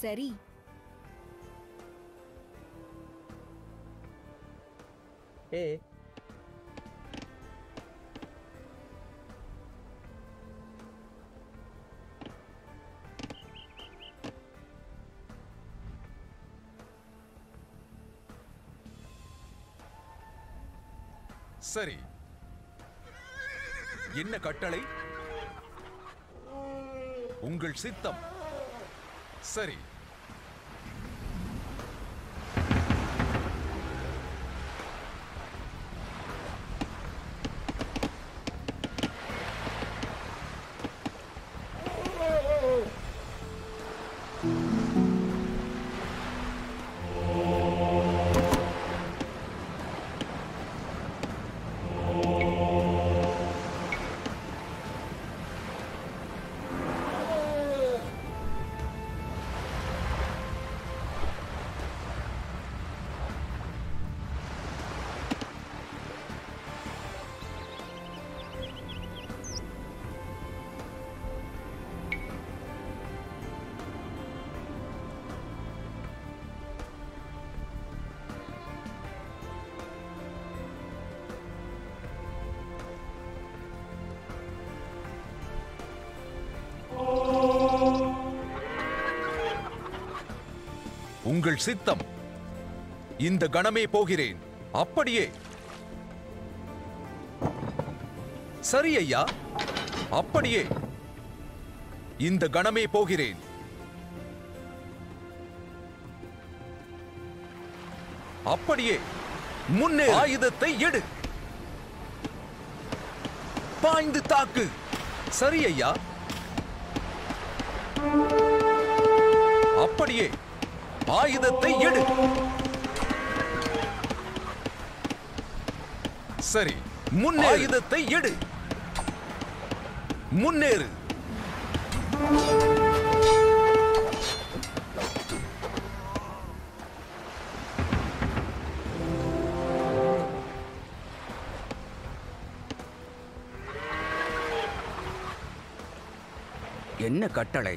சரி. ஏ. சரி. என்ன கட்டளை? உங்கள் சித்தம். சரி உங்கள் சித்தம். இந்த கணமே போகிறேன். அப்படியே. சரி ஐயா. அப்படியே. இந்த கணமே போகிறேன். அப்படியே. முன்னே ஆயுதத்தை எடு. பாய்ந்து தாக்கு. சரி ஐயா. அப்படியே. ஆயுதத்தை எடு. சரி முன்னே ஆயுதத்தை எடு. முன்னேறு. என்ன கட்டளை?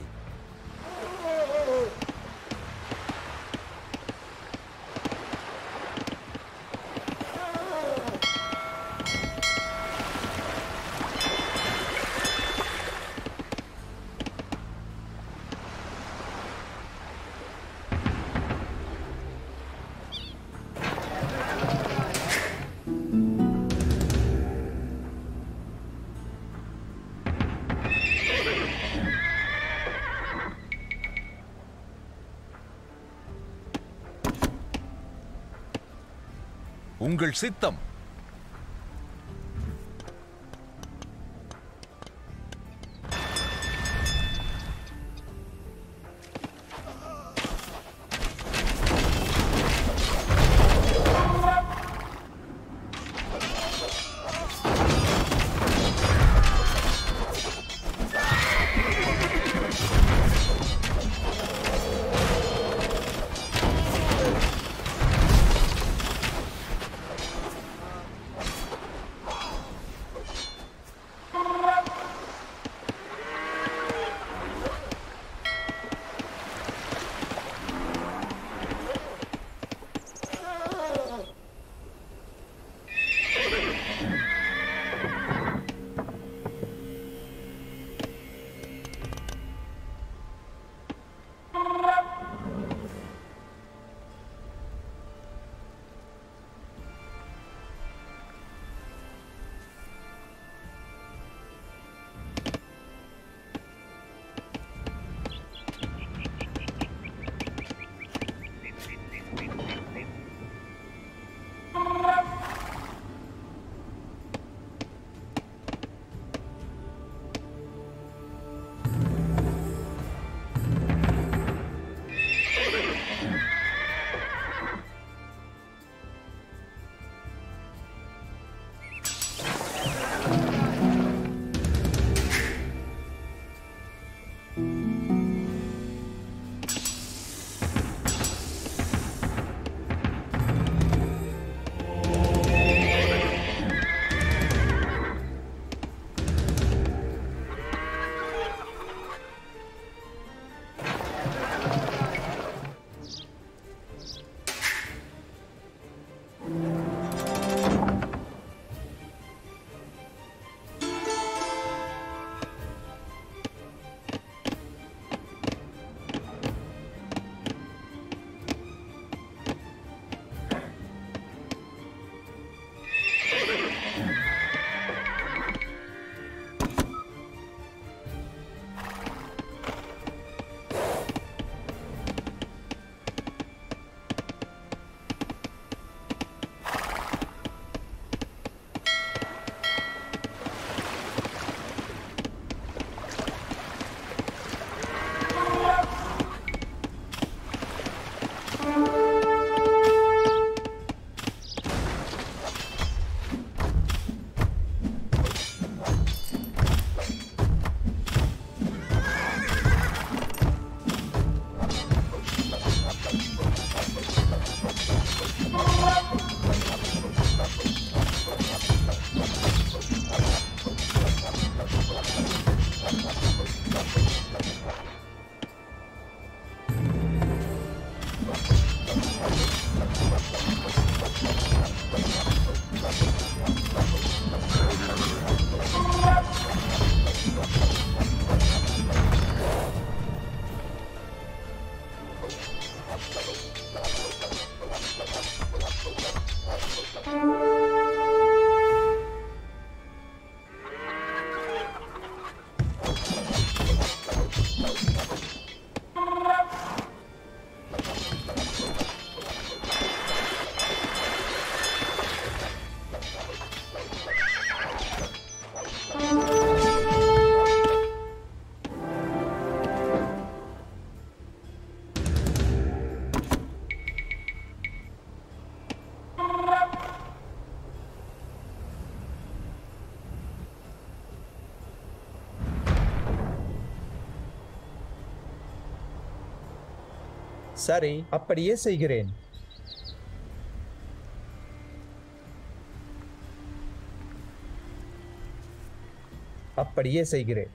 உங்கள் சித்தம். சரி அப்படியே செய்கிறேன். அப்படியே செய்கிறேன்.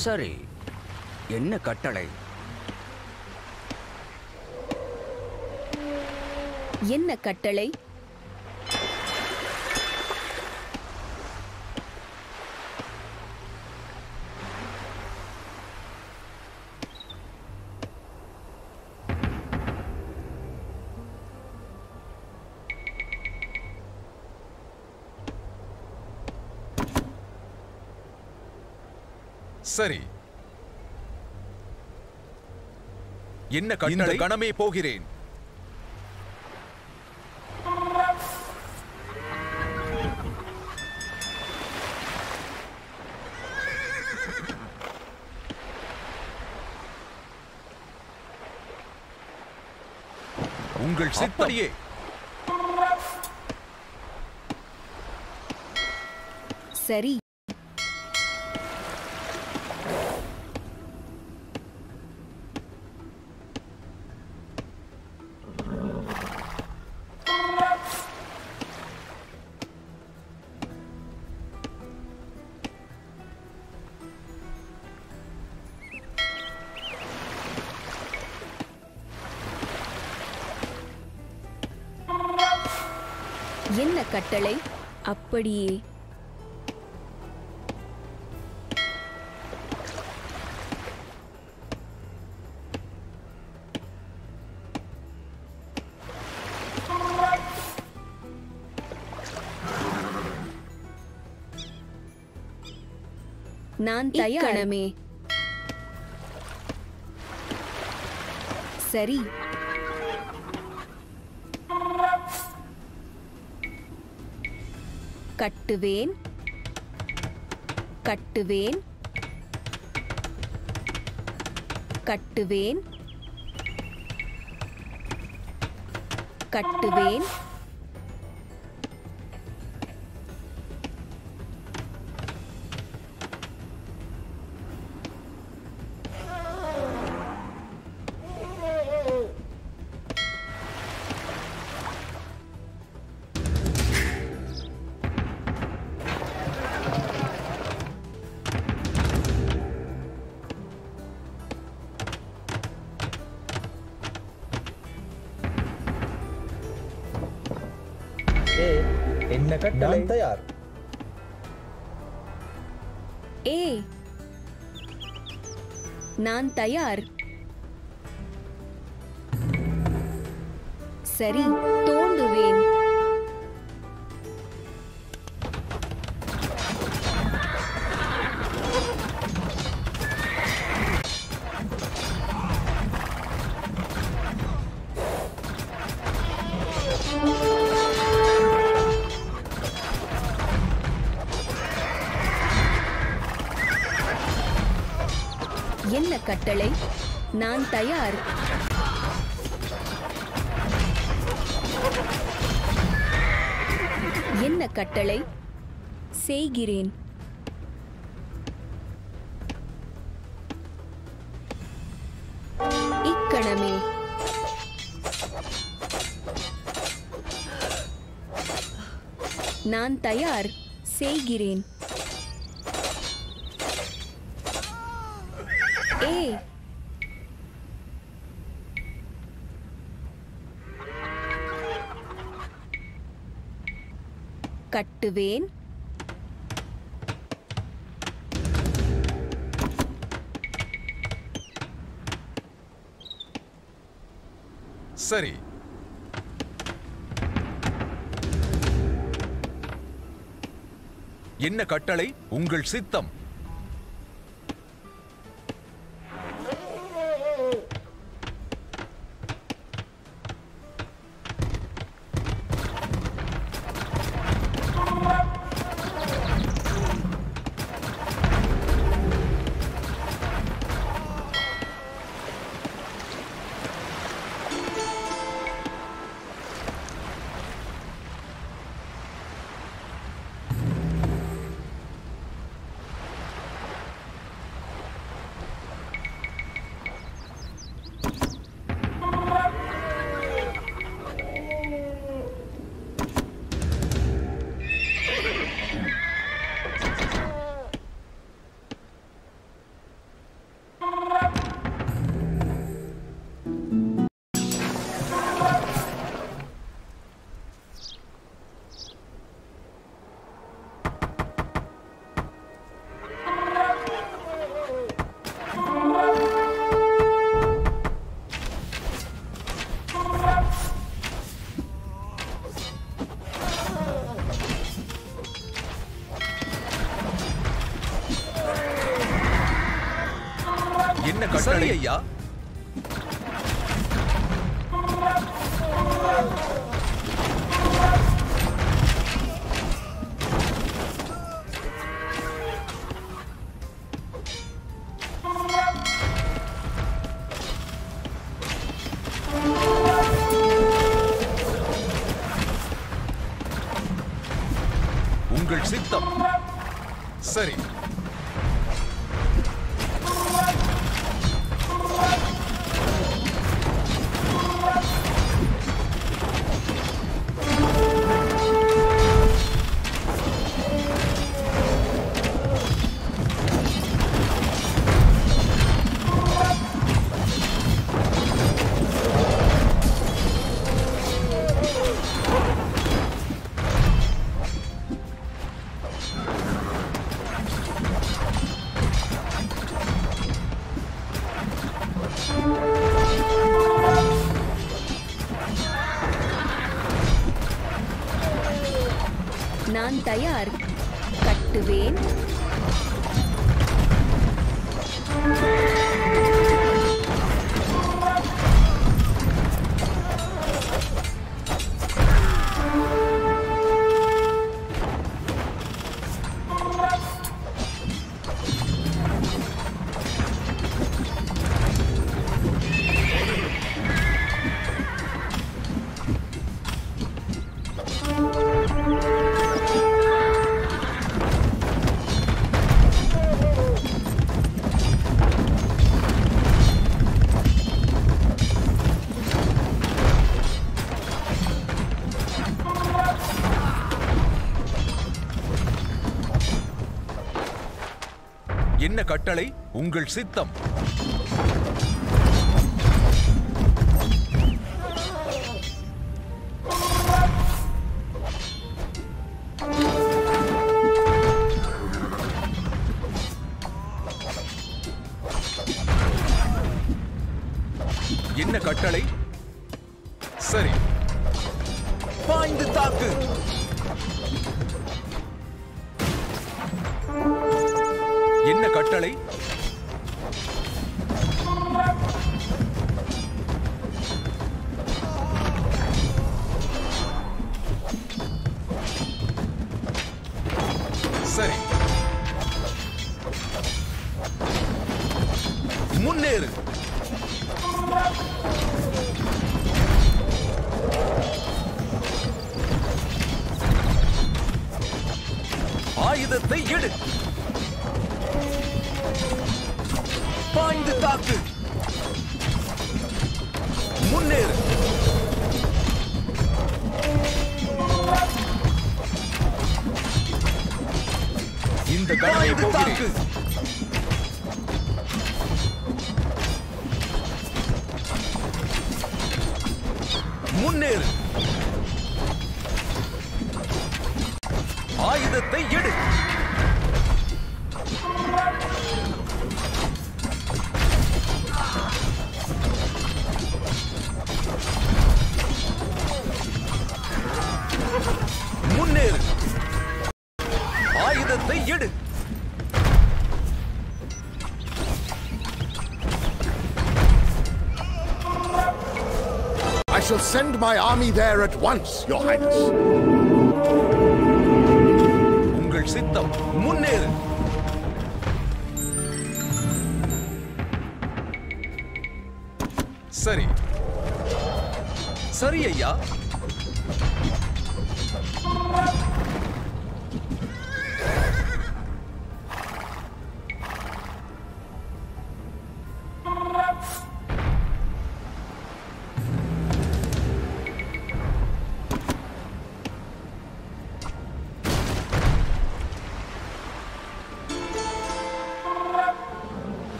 சரி. என்ன கட்டளை? என்ன கட்டளை? சரி. என்ன கட்டளை? கணமே போகிறேன். உங்கள் சித்தடியே சரி. கட்டளை அப்படியே. நான் தயாரமே சரி. கட்டுவேன். கட்டுவேன். கட்டுவேன். கட்டுவேன். என்ன கட்டளை நான் தயார் ஏ நான் தயார் என்ன செய்கிறேன். இக்கணமே. நான் தயார். செய்கிறேன் ஏ காட்டுவேன். சரி. என்ன கட்டளை? உங்கள் சித்தம். கட்டளை உங்கள் சித்தம். my army there at once, Your Highness. சரி. சரி ஐயா.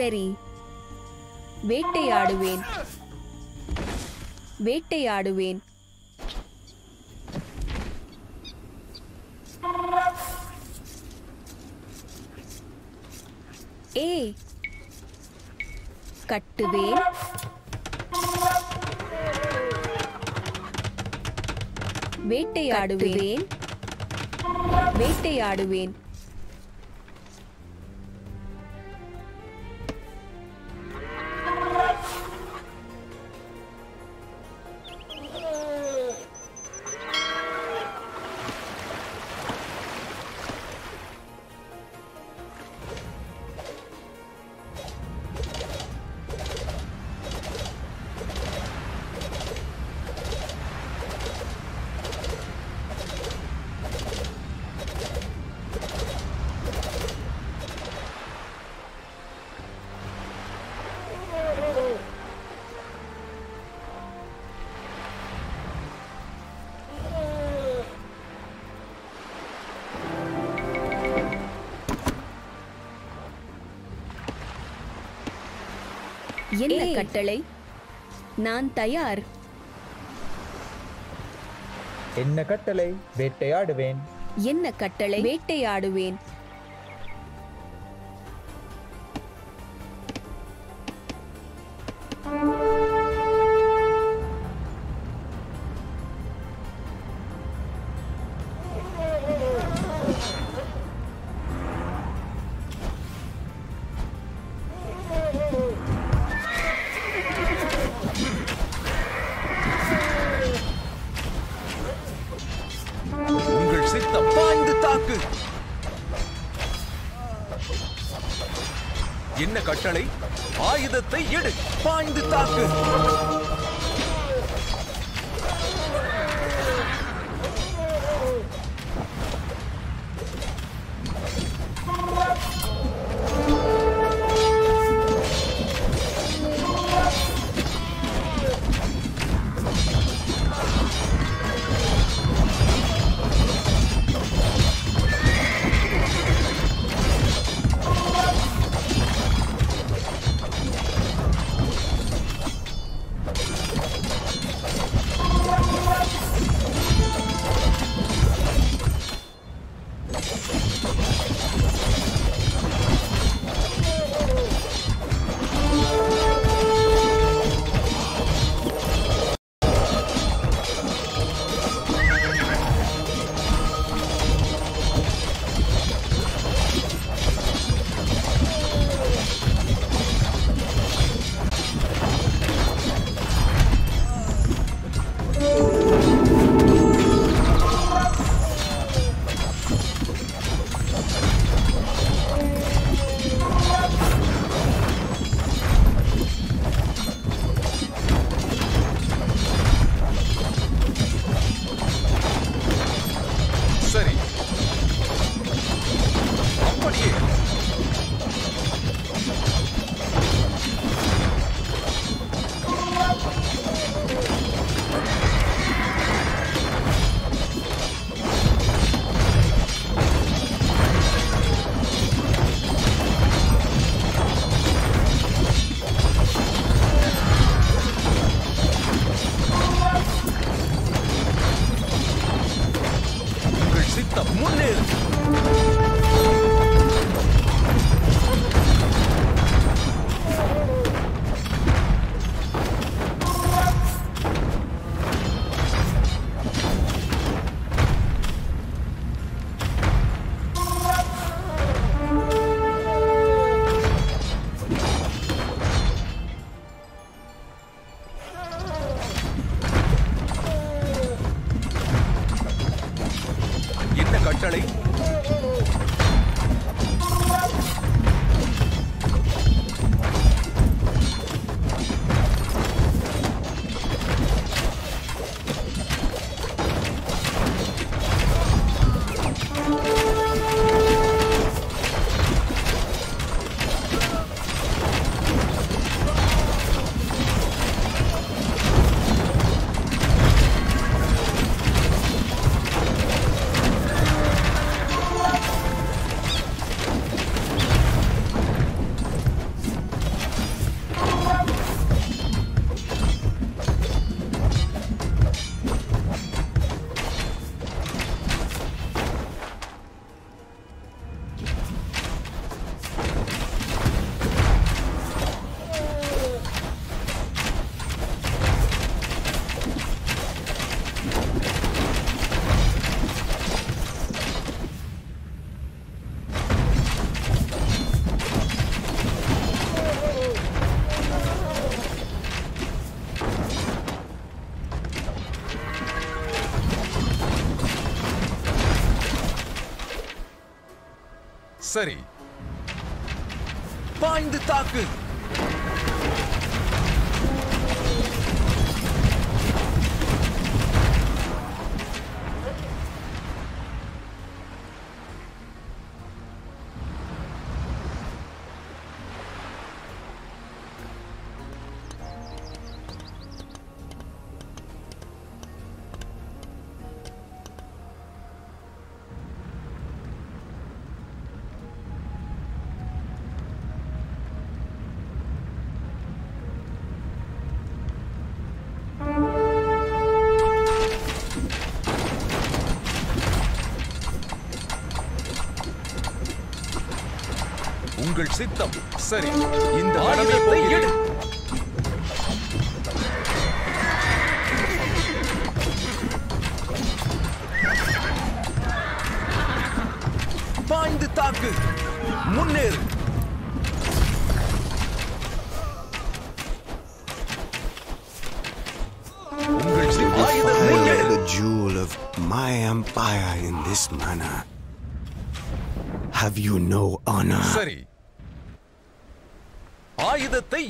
சரி. வேட்டையாடுவேன். வேட்டையாடுவேன். ஏ. கட்டுவேன். வேட்டையாடுவேன். வேட்டையாடுவேன். என்ன கட்டளை? நான் தயார். என்ன கட்டளை? வேட்டையாடுவேன். என்ன கட்டளை? வேட்டையாடுவேன். எடு பாய்ந்து சித்தம். சரி. இந்த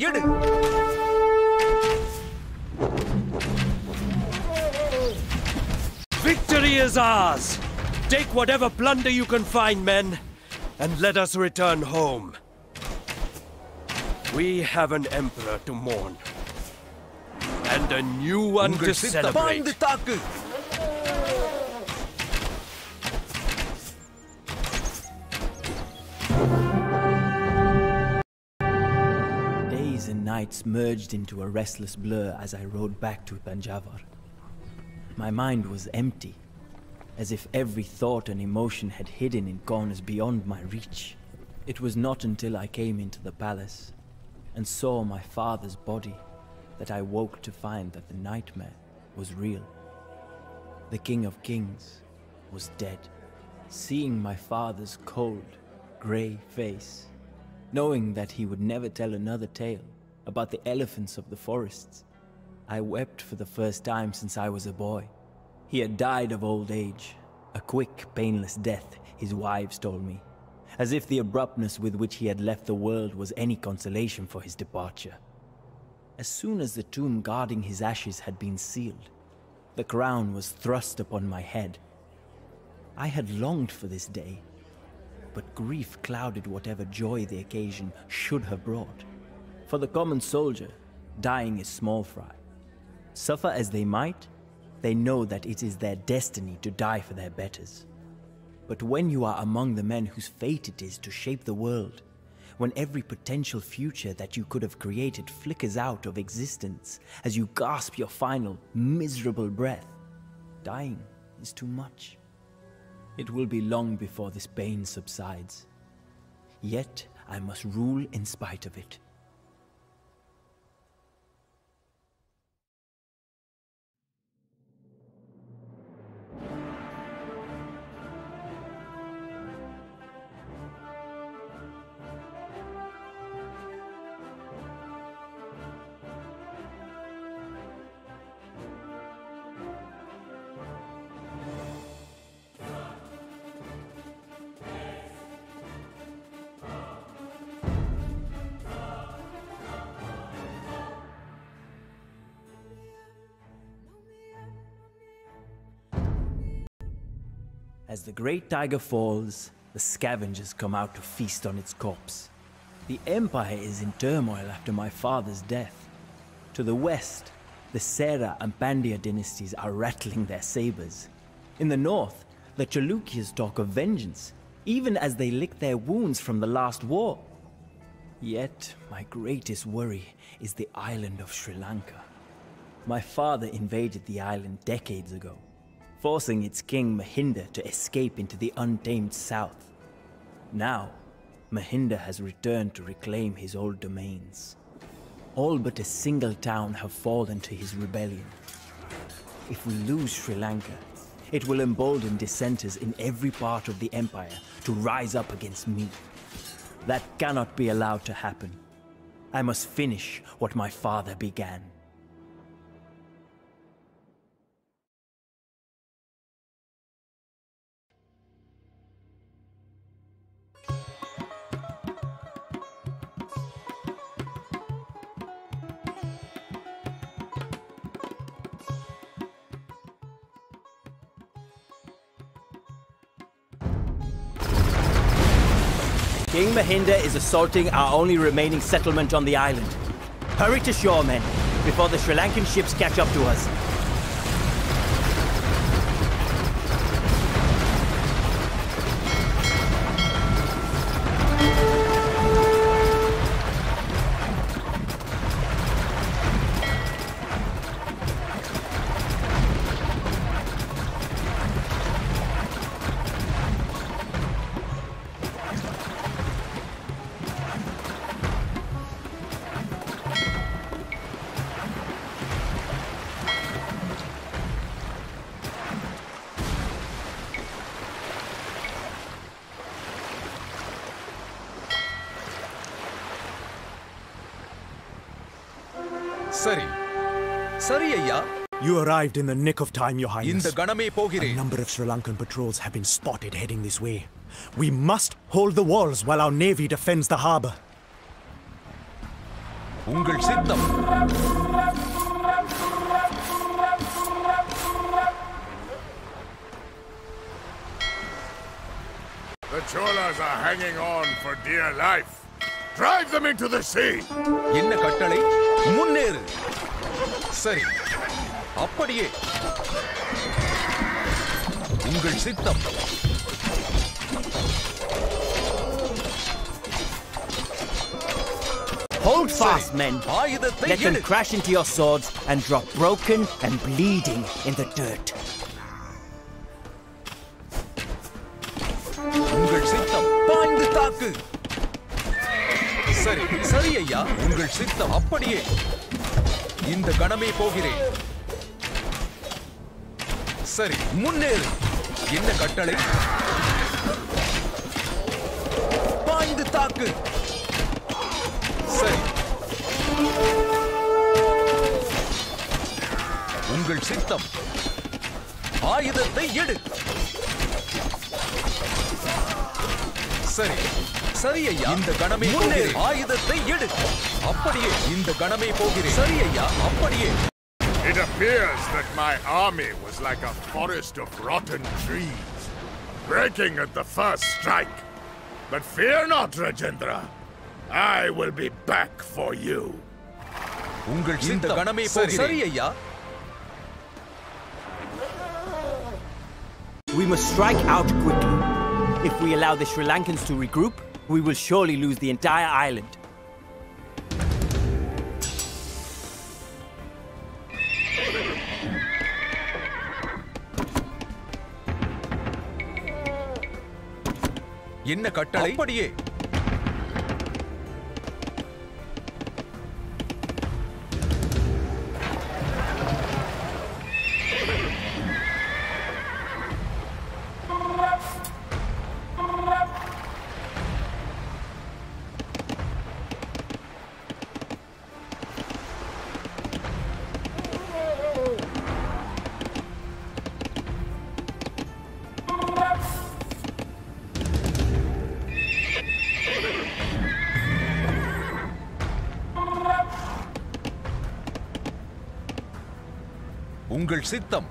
எடு Victory is ours! Take whatever plunder you can find, men, and let us return home. We have an emperor to mourn, and a new one to celebrate. lights merged into a restless blur as I rode back to Panjavar. My mind was empty, as if every thought and emotion had hidden in corners beyond my reach. It was not until I came into the palace and saw my father's body that I woke to find that the nightmare was real. The King of Kings was dead. Seeing my father's cold, grey face, knowing that he would never tell another tale, about the elephants of the forests, I wept for the first time since I was a boy. He had died of old age, a quick, painless death, his wives told me, as if the abruptness with which he had left the world was any consolation for his departure. As soon as the tomb guarding his ashes had been sealed, the crown was thrust upon my head. I had longed for this day, but grief clouded whatever joy the occasion should have brought. For the common soldier, dying is small fry. Suffer as they might, they know that it is their destiny to die for their betters. But when you are among the men whose fate it is to shape the world, when every potential future that you could have created flickers out of existence as you gasp your final, miserable breath, dying is too much. It will be long before this pain subsides. Yet I must rule in spite of it. The great tiger falls, the scavengers come out to feast on its corpse. The Empire is in turmoil after my father's death. To the west, the Sera and Pandya dynasties are rattling their sabers. In the north, the Chalukyas talk of vengeance, even as they lick their wounds from the last war. Yet, my greatest worry is the island of Sri Lanka. My father invaded the island decades ago, forcing its king Mahinda to escape into the untamed south. Now, Mahinda has returned to reclaim his old domains. All but a single town have fallen to his rebellion. If we lose Sri Lanka, it will embolden dissenters in every part of the empire to rise up against me. That cannot be allowed to happen. I must finish what my father began. Mahinda is assaulting our only remaining settlement on the island. Hurry to shore, men, before the Sri Lankan ships catch up to us. arrived in the nick of time, Your Highness. இந்த கணமே A போகிறேன் number of Sri Lankan patrols have been spotted heading this way. We must hold the walls while our navy defends the harbor. உங்கள் சித்தம் The Cholas are hanging on for dear life. Drive them into the sea! என்ன கட்டளை முன்னேறு சரி அப்படியே உங்கள் சித்தம் Hold fast, men. ஆயுதத்தை Let them எடு crash into your swords and drop broken and bleeding in the dirt. உங்கள் சித்தம் பாய்ந்து தாக்கு சரி சரி ஐயா உங்கள் சித்தம் அப்படியே இந்த கணமே போகிறேன் சரி முன்னேறு. என்ன கட்டளை? பாய்ந்து தாக்கு. சரி. உங்கள் சித்தம். ஆயுதத்தை எடு. சரி. சரி ஐயா இந்த கணமே முன்னேறு. ஆயுதத்தை எடு. அப்படியே. இந்த கணமே போகிறேன். சரி ஐயா அப்படியே. It appears that my army was like a forest of rotten trees, breaking at the first strike. But fear not, Rajendra. I will be back for you. உங்கள் இந்த கணமே போகிறேன் சரி ஐயா We must strike out quickly. If we allow the Sri Lankans to regroup, we will surely lose the entire island. என்ன கட்டளை? அப்படியே. உங்கள் சித்தம்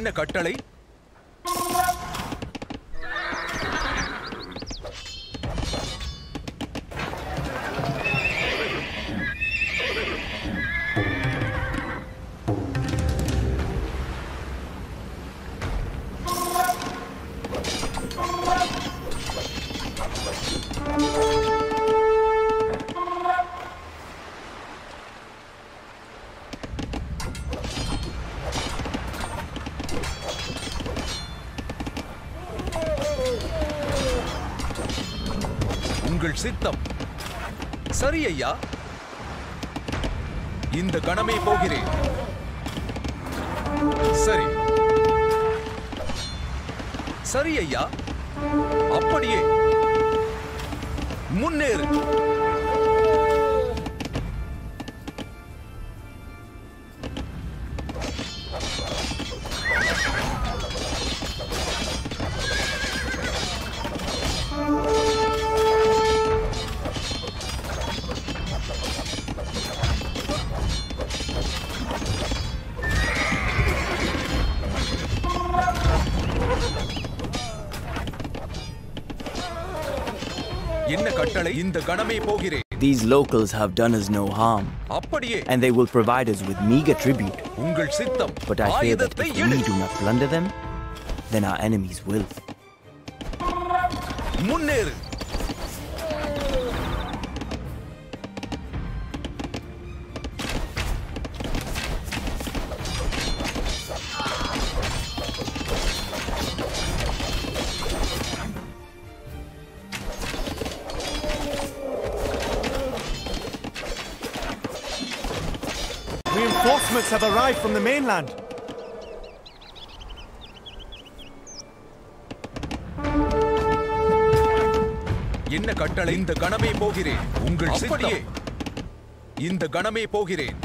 என்ன கட்டளை சித்தம். சரி ஐயா இந்த கணமே போகிறேன். சரி. சரி ஐயா அப்படியே. முன்னேறு. என்ன கட்டளை இந்த கணமே போகிறேன் These locals have done us no harm, அப்படியே and they will provide us with meager tribute. உங்கள் சித்தம் But I fear that ஆயுதத்தை if எடு we do not plunder them, then our enemies will. முன்னேறு arrived from the mainland. என்ன கட்டளை? இந்த கணமே போகிறேன். உங்கள் அப்படியே. இந்த கணமே போகிறேன்.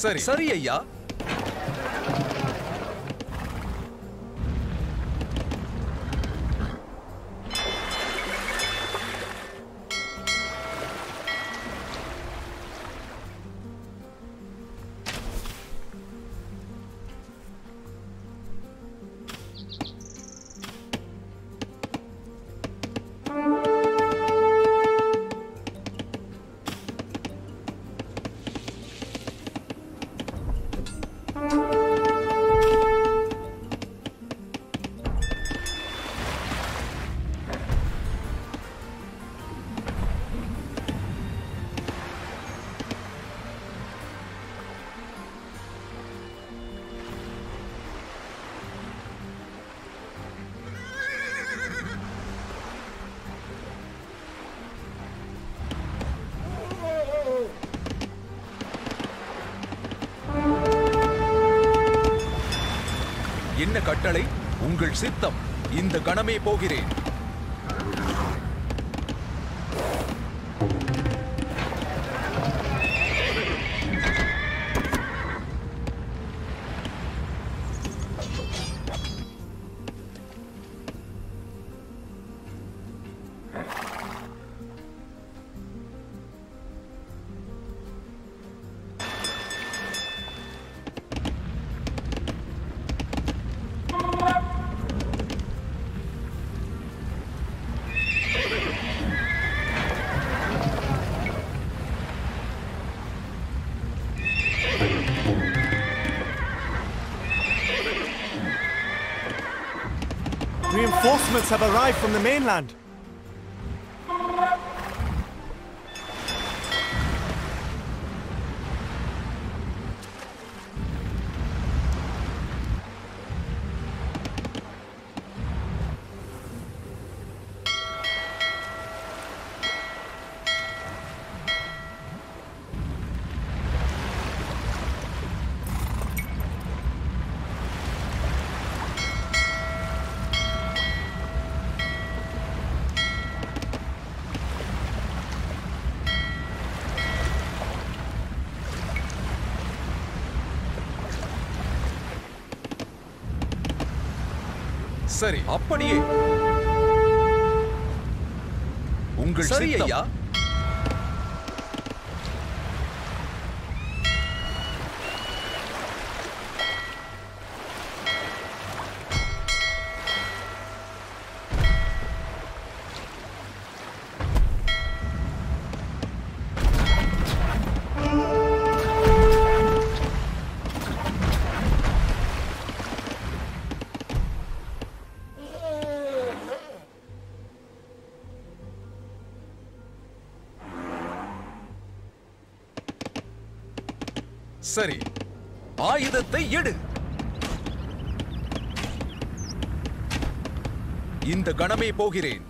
சரி சரி என்ன கட்டளை? உங்கள் சித்தம். இந்த கணமே போகிறேன். Have arrived from the mainland. சரி. அப்படியே. உங்கள் சரி ஐயா. சரி. ஆயுதத்தை எடு. இந்த கணமே போகிறேன்.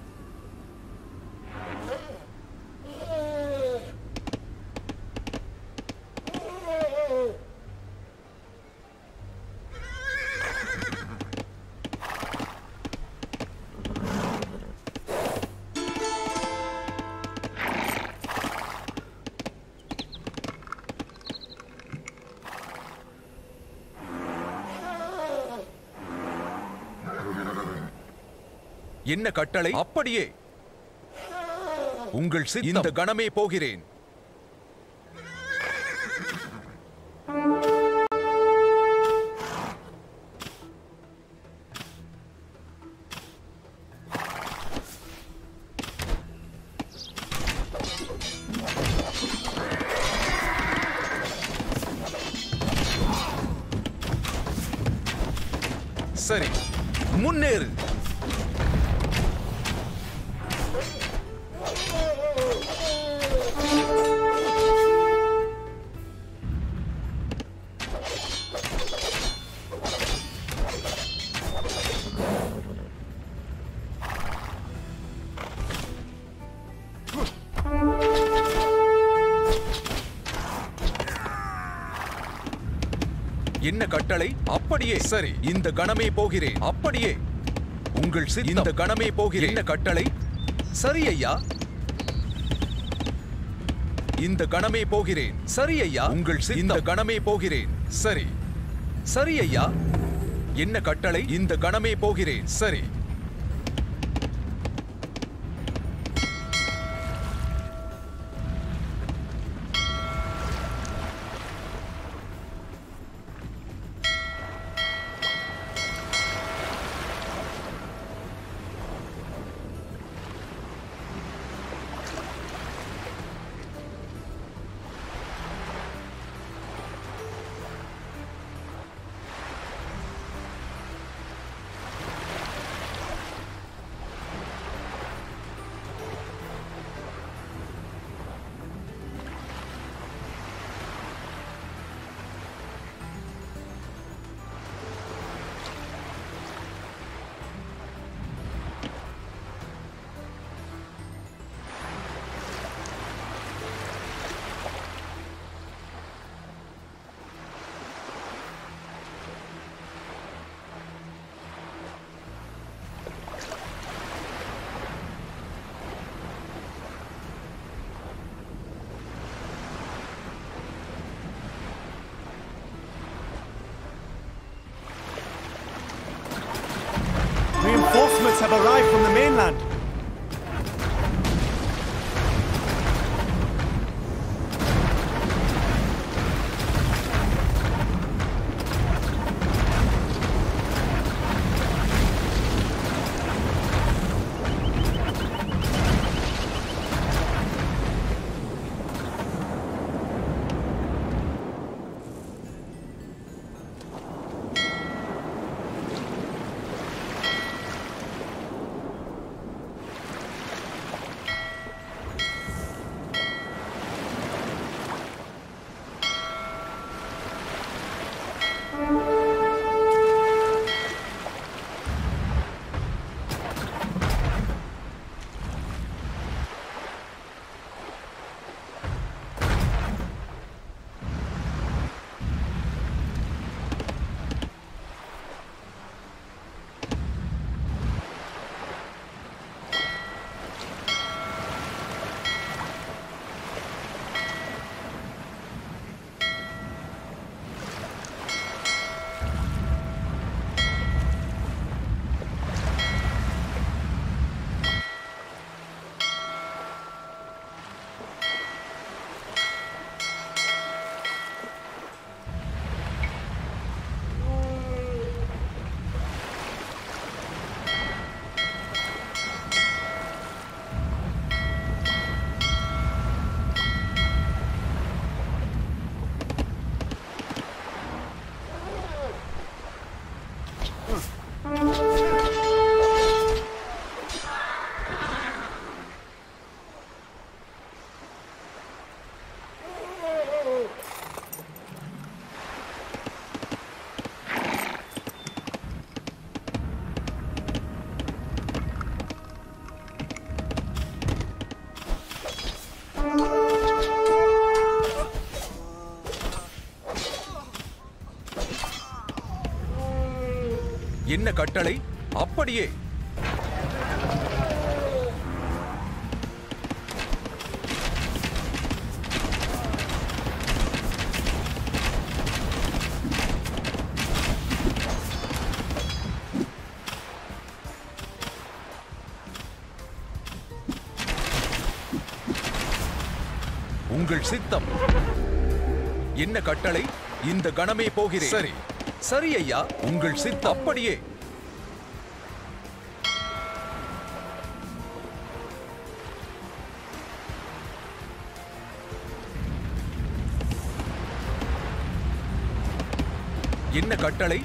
என்ன கட்டளை? அப்படியே. உங்கள் சித்தம். இந்த கணமே போகிறேன். கட்டளை அப்படியே. சரி இந்த கணமே போகிறேன். அப்படியே. உங்கள் சித்தம் இந்த கணமே போகிறேன். என்ன கட்டளை. சரி ஐயா. இந்த கணமே போகிறேன். சரி ஐயா. உங்கள் சித்தம் இந்த கணமே போகிறேன். சரி. சரி ஐயா. என்ன கட்டளை? இந்த கணமே போகிறேன். சரி. என்ன கட்டளை? அப்படியே. உங்கள் சித்தம். என்ன கட்டளை? இந்த கணமே போகிறேன். சரி. சரி ஐயா. உங்கள் சித்தம். அப்படியே. என்ன கட்டளை?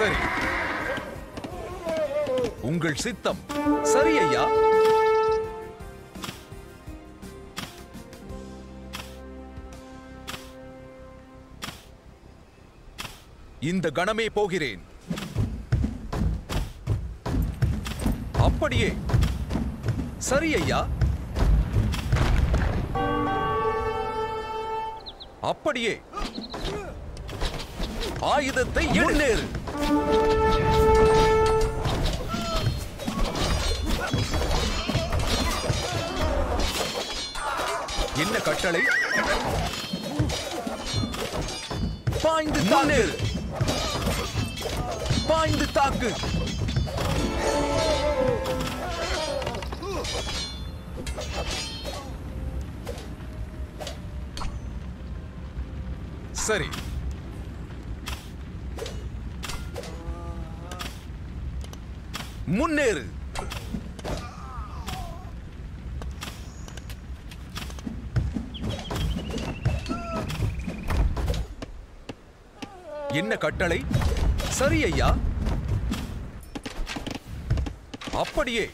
சரி. உங்கள் சித்தம். சரி ஐயா. இந்த கணமே போகிறேன். அப்படியே. சரி ஐயா. அப்படியே. ஆயுதத்தை எழுநேறு என்ன கட்டளை? பாய்ந்து தாக்கு. பாய்ந்து தாக்கு. கட்டளை. சரி ஐயா அப்படியே.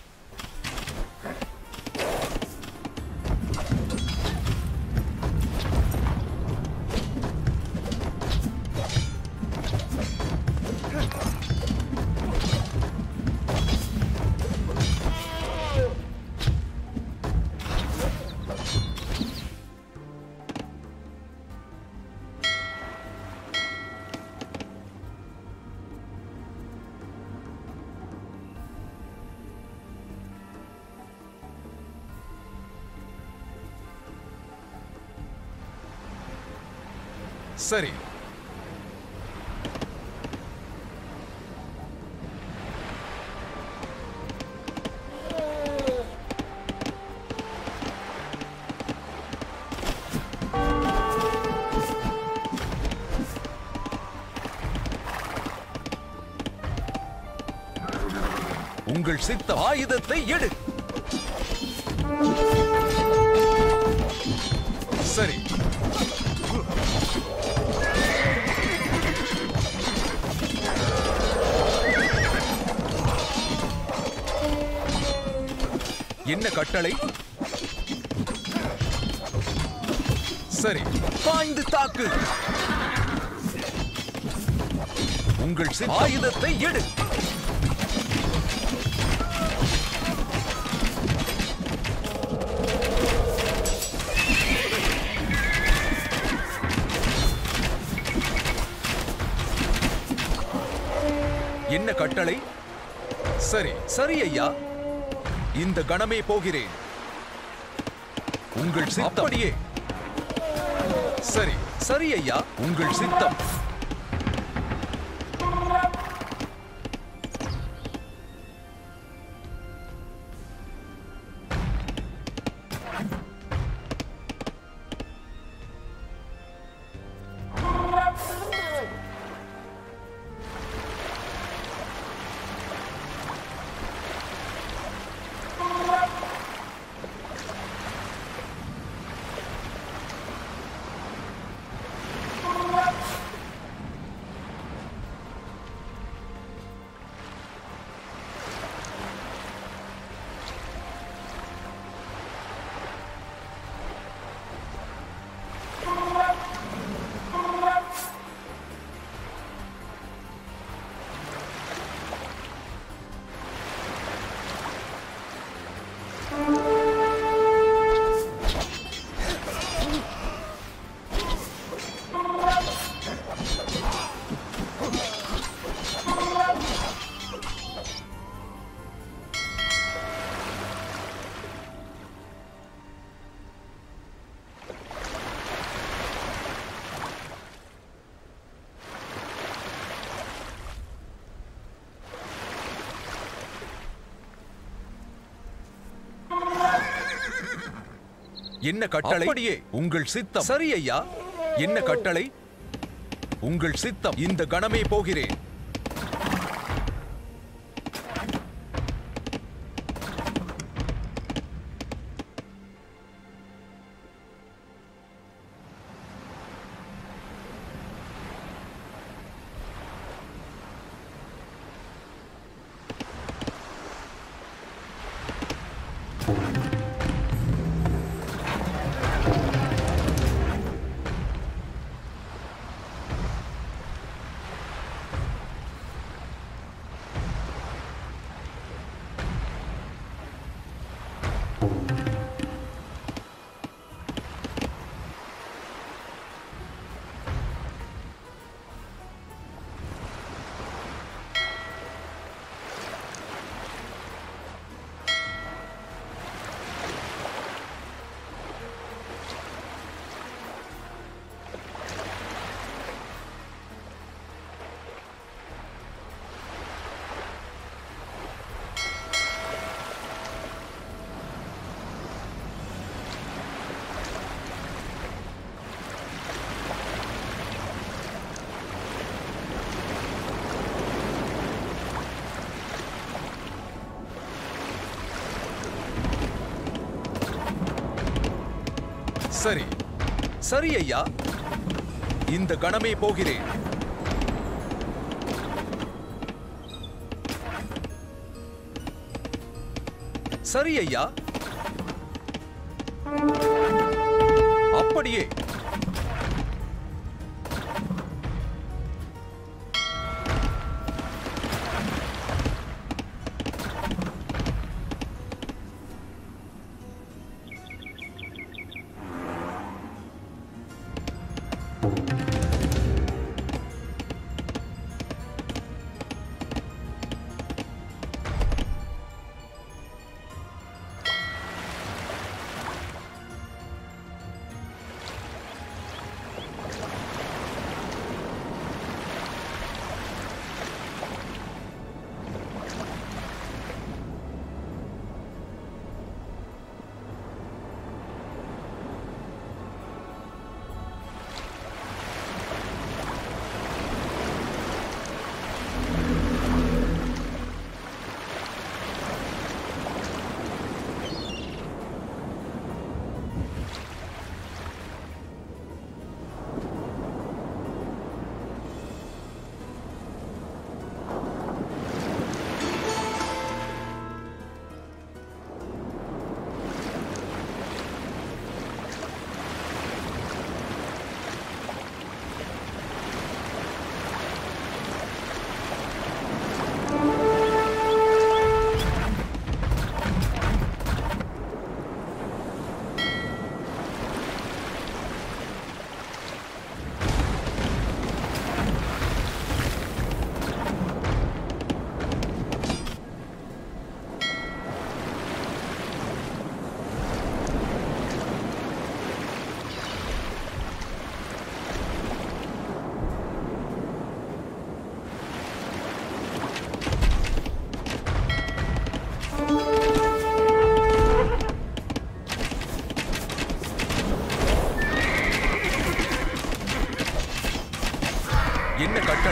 உங்கள் சித்த ஆயுதத்தை எடு. சரி. என்ன கட்டளை? சரி. பாய்ந்து தாக்கு. உங்கள் ஆயுதத்தை எடு. என்ன கட்டளை? சரி சரி ஐயா. இந்த கணமே போகிறேன். உங்கள் சித்தம். அப்படியே. சரி சரி ஐயா. உங்கள் சித்தம். என்ன கட்டளை? அப்படியே. உங்கள் சித்தம். சரி ஐயா என்ன கட்டளை? உங்கள் சித்தம். இந்த கணமே போகிறேன். சரி ஐயா. இந்த கணமே போகிறேன். சரி ஐயா.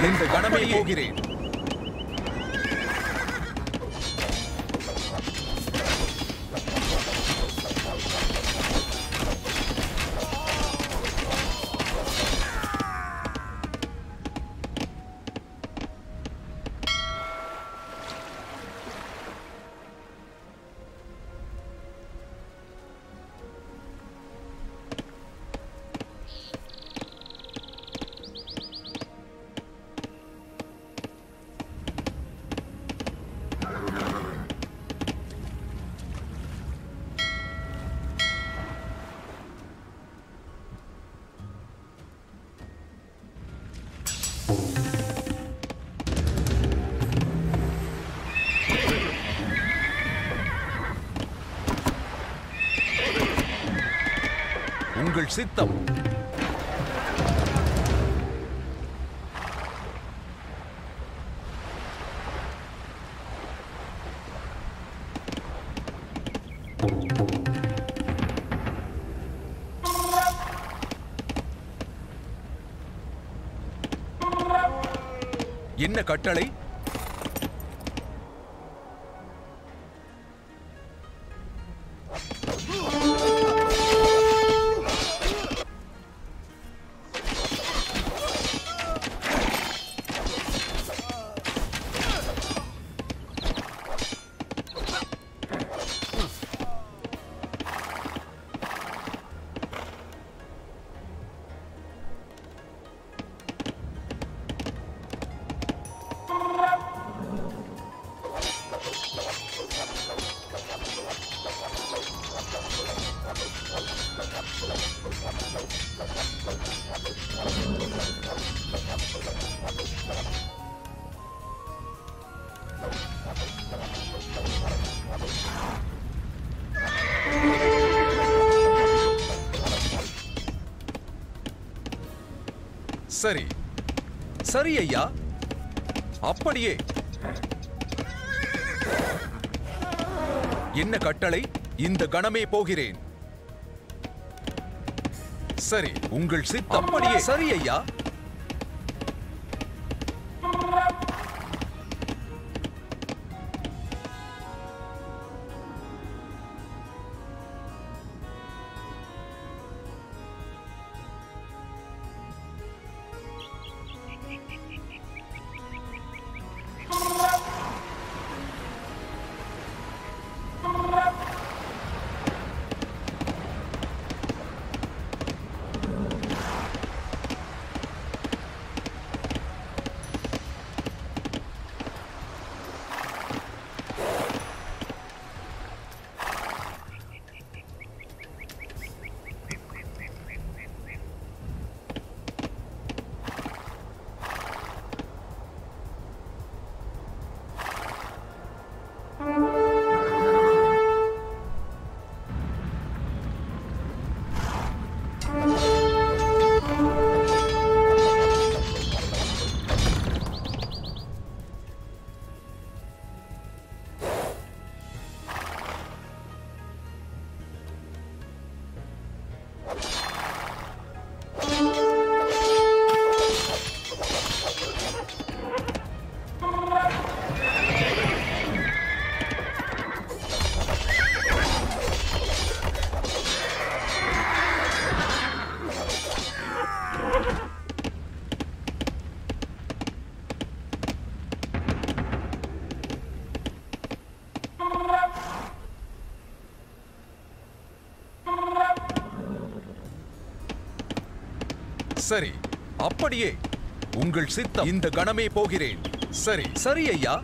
இந்த கடமை போகிறேன் உங்கள் சித்தம். என்ன கட்டளை? சரி ஐயா அப்படியே. என்ன கட்டளை? இந்த கணமே போகிறேன். சரி உங்கள் சித்தம் அப்படியே. சரி ஐயா அப்படியே. உங்கள் சித்தம் இந்த கணமே போகிறேன். சரி. சரி ஐயா.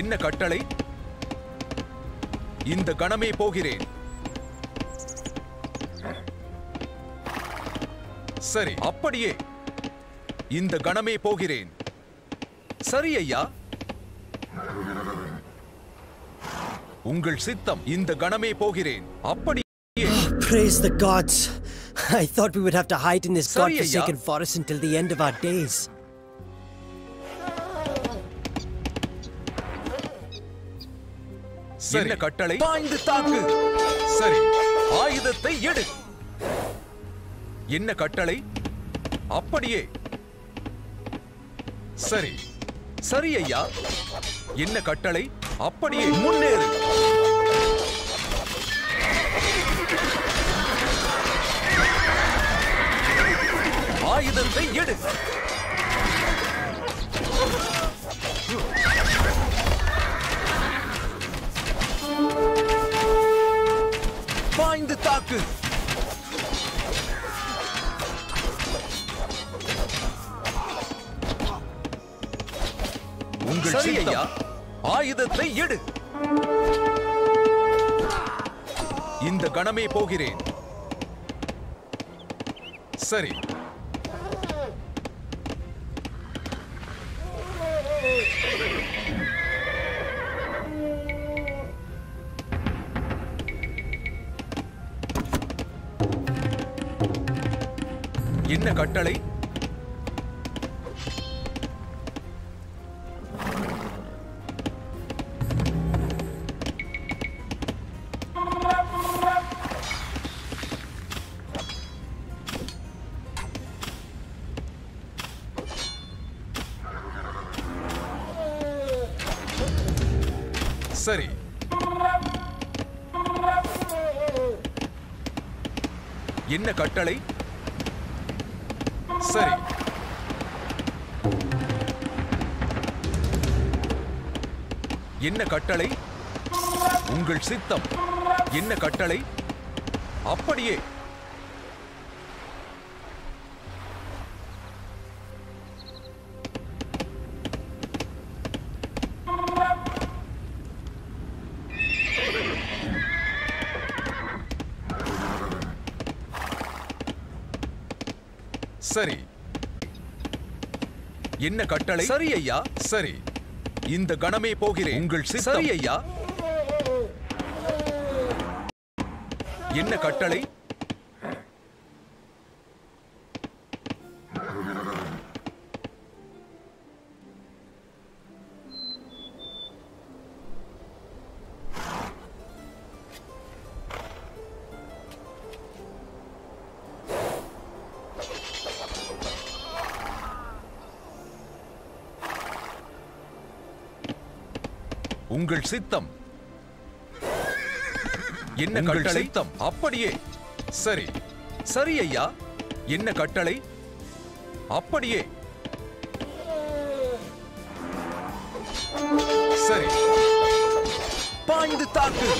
என்ன கட்டளை இந்த கணமே போகிறேன் சரி அப்படியே இந்த கணமே போகிறேன் சரி ஐயா உங்கள் சித்தம் இந்த கணமே போகிறேன் அப்படியே Praise the gods! I thought we would have to hide in this godforsaken forest until the end of our days. என்ன கட்டளை. பாய்ந்து தாக்கு. சரி. ஆயுதத்தை எடு. என்ன கட்டளை? அப்படியே. சரி. சரி ஐயா. என்ன கட்டளை? அப்படியே. முன்னேறு. தாக்கு உங்கள் சரி ஐயா. ஆயுதத்தை எடு. இந்த கணமே போகிறேன். சரி. என்ன கட்டளை. சரி. என்ன கட்டளை? என்ன கட்டளை? உங்கள் சித்தம். என்ன கட்டளை? அப்படியே. சரி. என்ன கட்டளை? சரி ஐயா. சரி. இந்த கணமே போகிறேன். உங்கள். சரி ஐயா என்ன கட்டளை? உங்கள் சித்தம். என்ன கட்டளை? சித்தம். அப்படியே. சரி. சரி ஐயா. என்ன கட்டளை? அப்படியே. சரி. பாய்ந்து தாக்கு.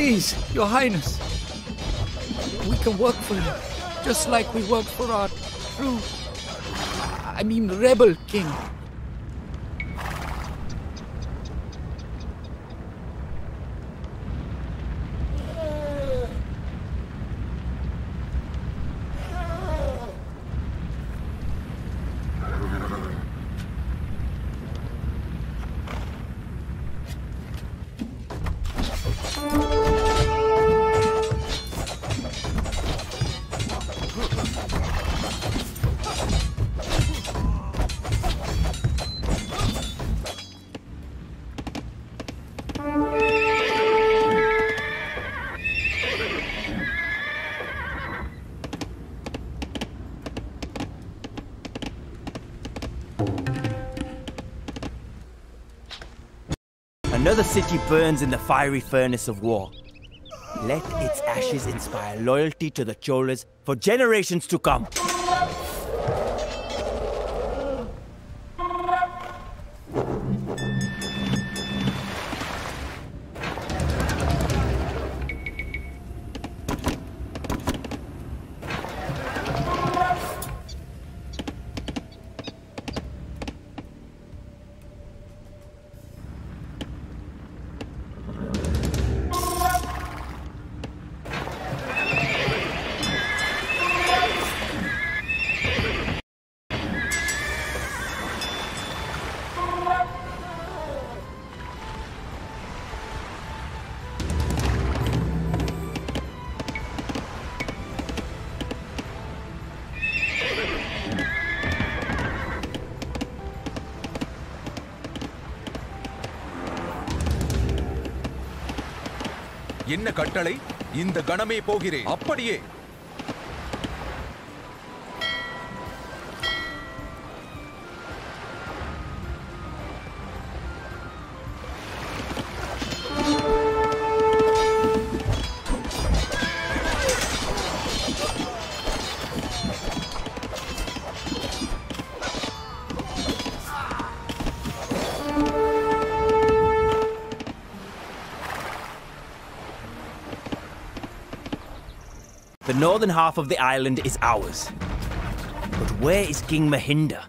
Please, Your Highness. We can work for you, just like we worked for our true. I mean, rebel king. Another city burns in the fiery furnace of war. Let its ashes inspire loyalty to the Cholas for generations to come. என்ன கட்டளை? இந்த கணமே போகிறேன் அப்படியே Northern half of the island is ours. But where is King Mahinda?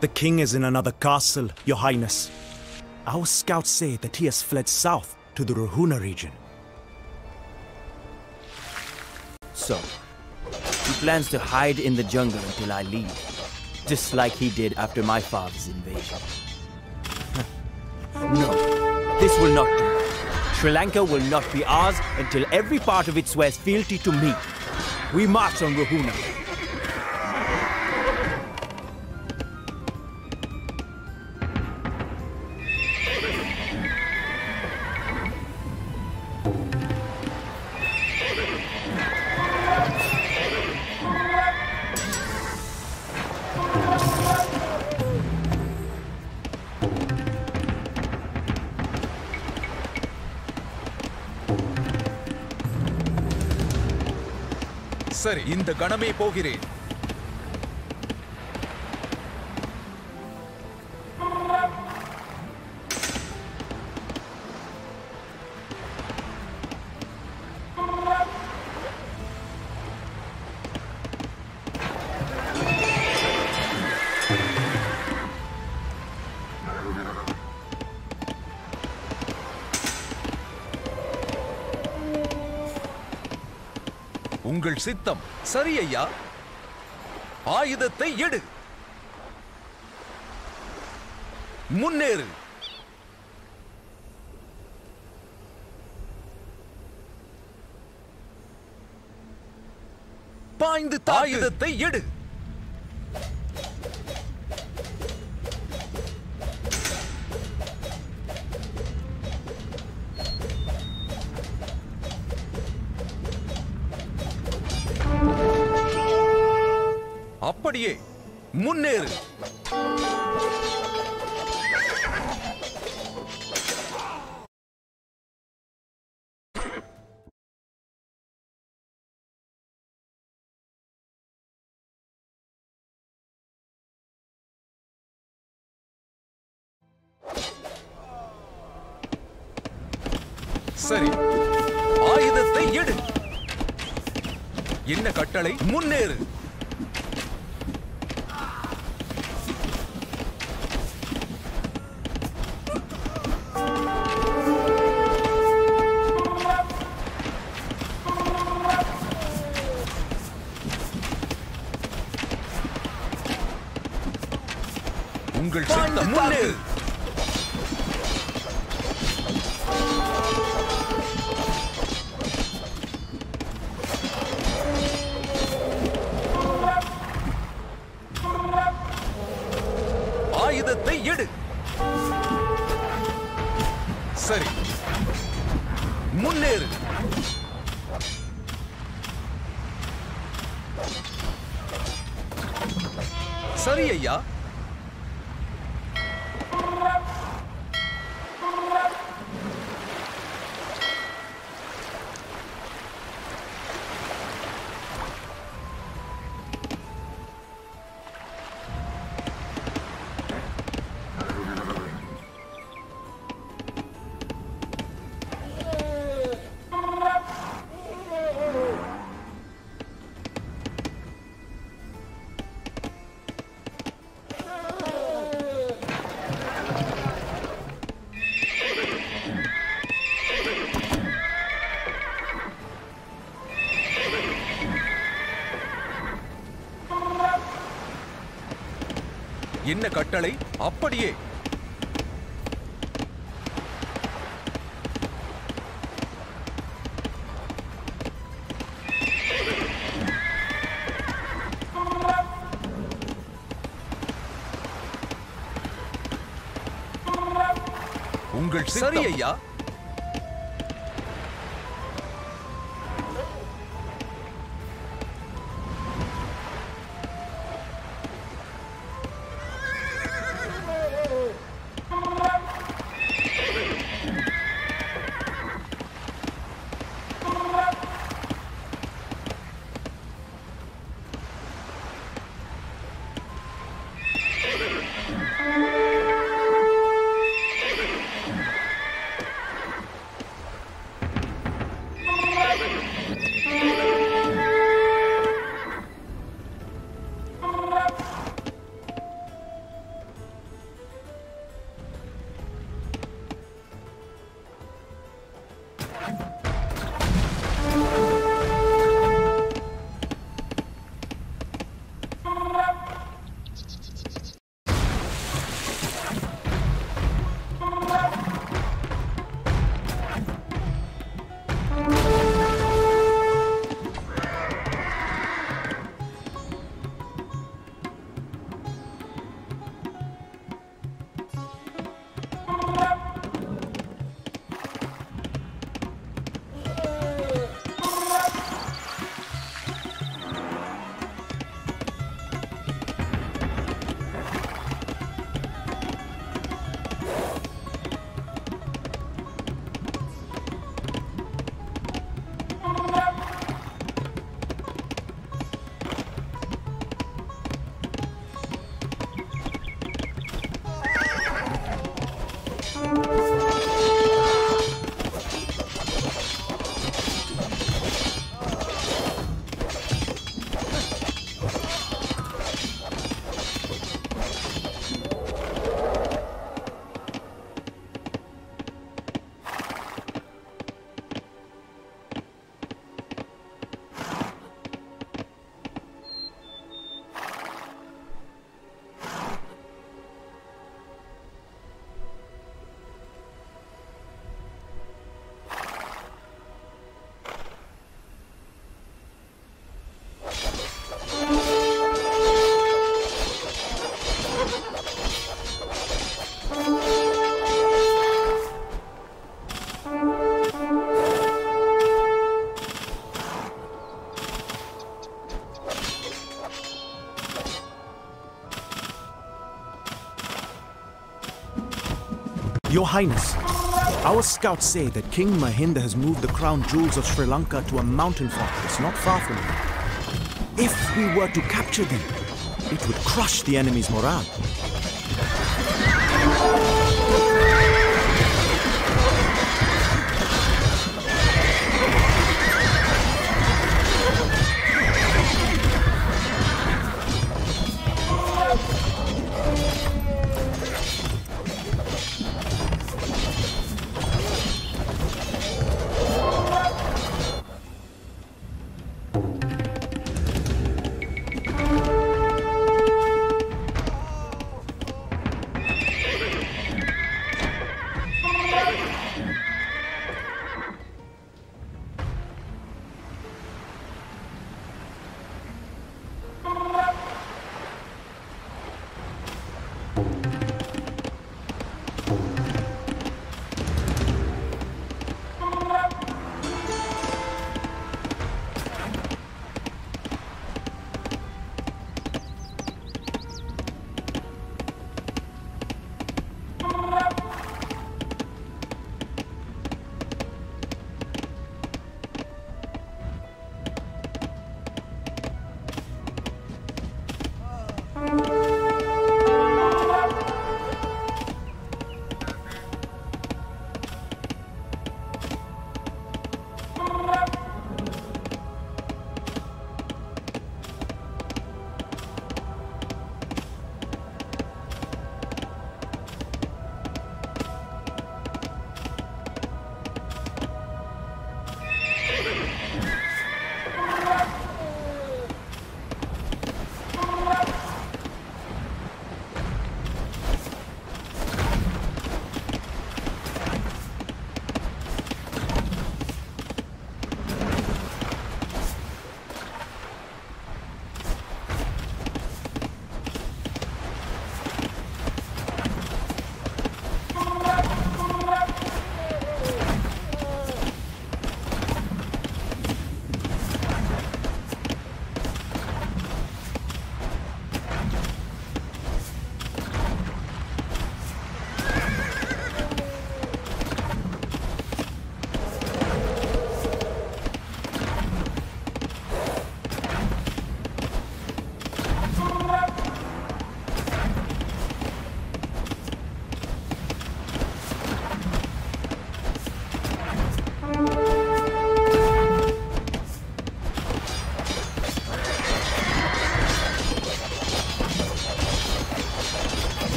The king is in another castle, Your Highness. Our scouts say that he has fled south to the Rahuna region. So, he plans to hide in the jungle until I leave. Just like he did after my father's invasion. no, this will not. Sri Lanka will not be ours until every part of it swears fealty to me. We march on Rahuna. இந்த கணமே போகிறேன். உங்கள் சித்தம். சரி ஐயா ஆயுதத்தை எடு. முன்னேறு. பாய்ந்து ஆயுதத்தை எடு. என்ன கட்டளை? அப்படியே. உங்கள் சரி ஐயா. Your Highness, our scouts say that King Mahinda has moved the crown jewels of Sri Lanka to a mountain fortress not far from here. If we were to capture them, it would crush the enemy's morale.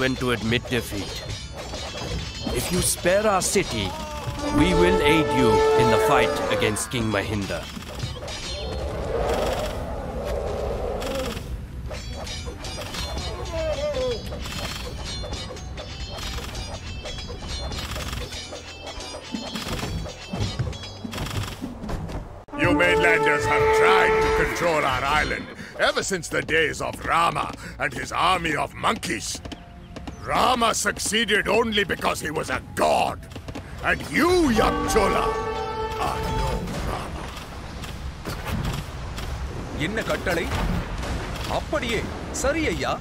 When to admit defeat. If you spare our city, we will aid you in the fight against King Mahinda. You mainlanders have tried to control our island ever since the days of Rama and his army of monkeys. Rama succeeded only because he was a god. And you, young Chola, are no Rama. என்ன கட்டளை அப்படியே சரி ஐயா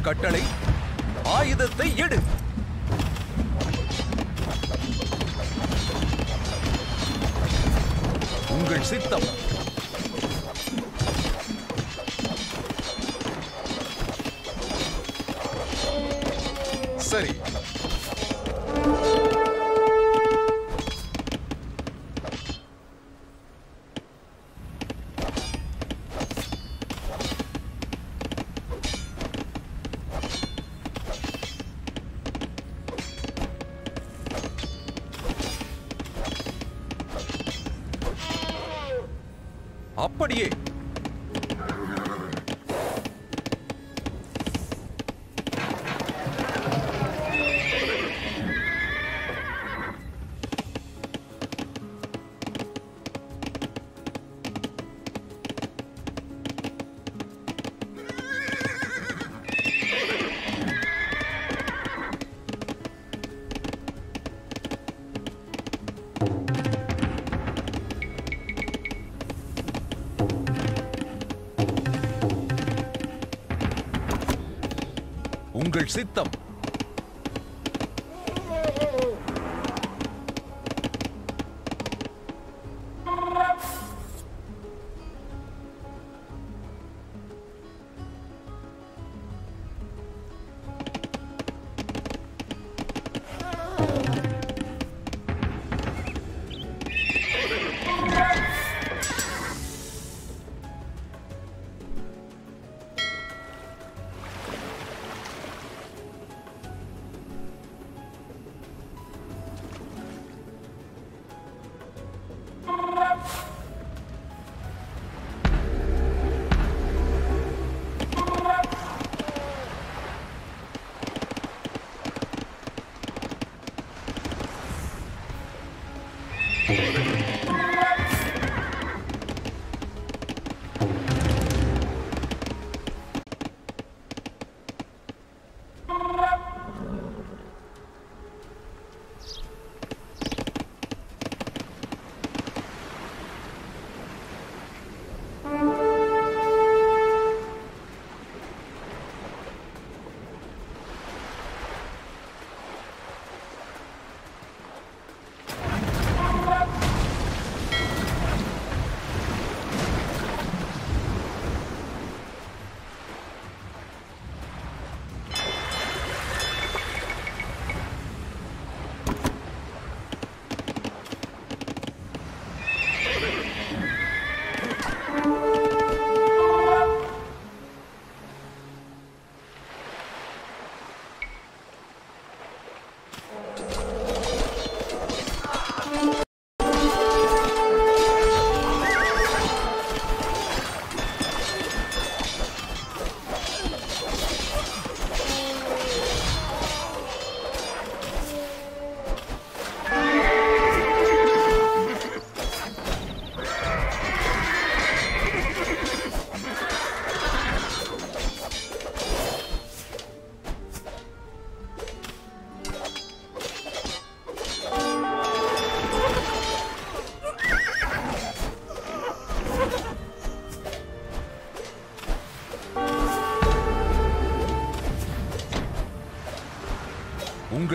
கட்டளை ஆயுதத்தை எடு. உங்கள்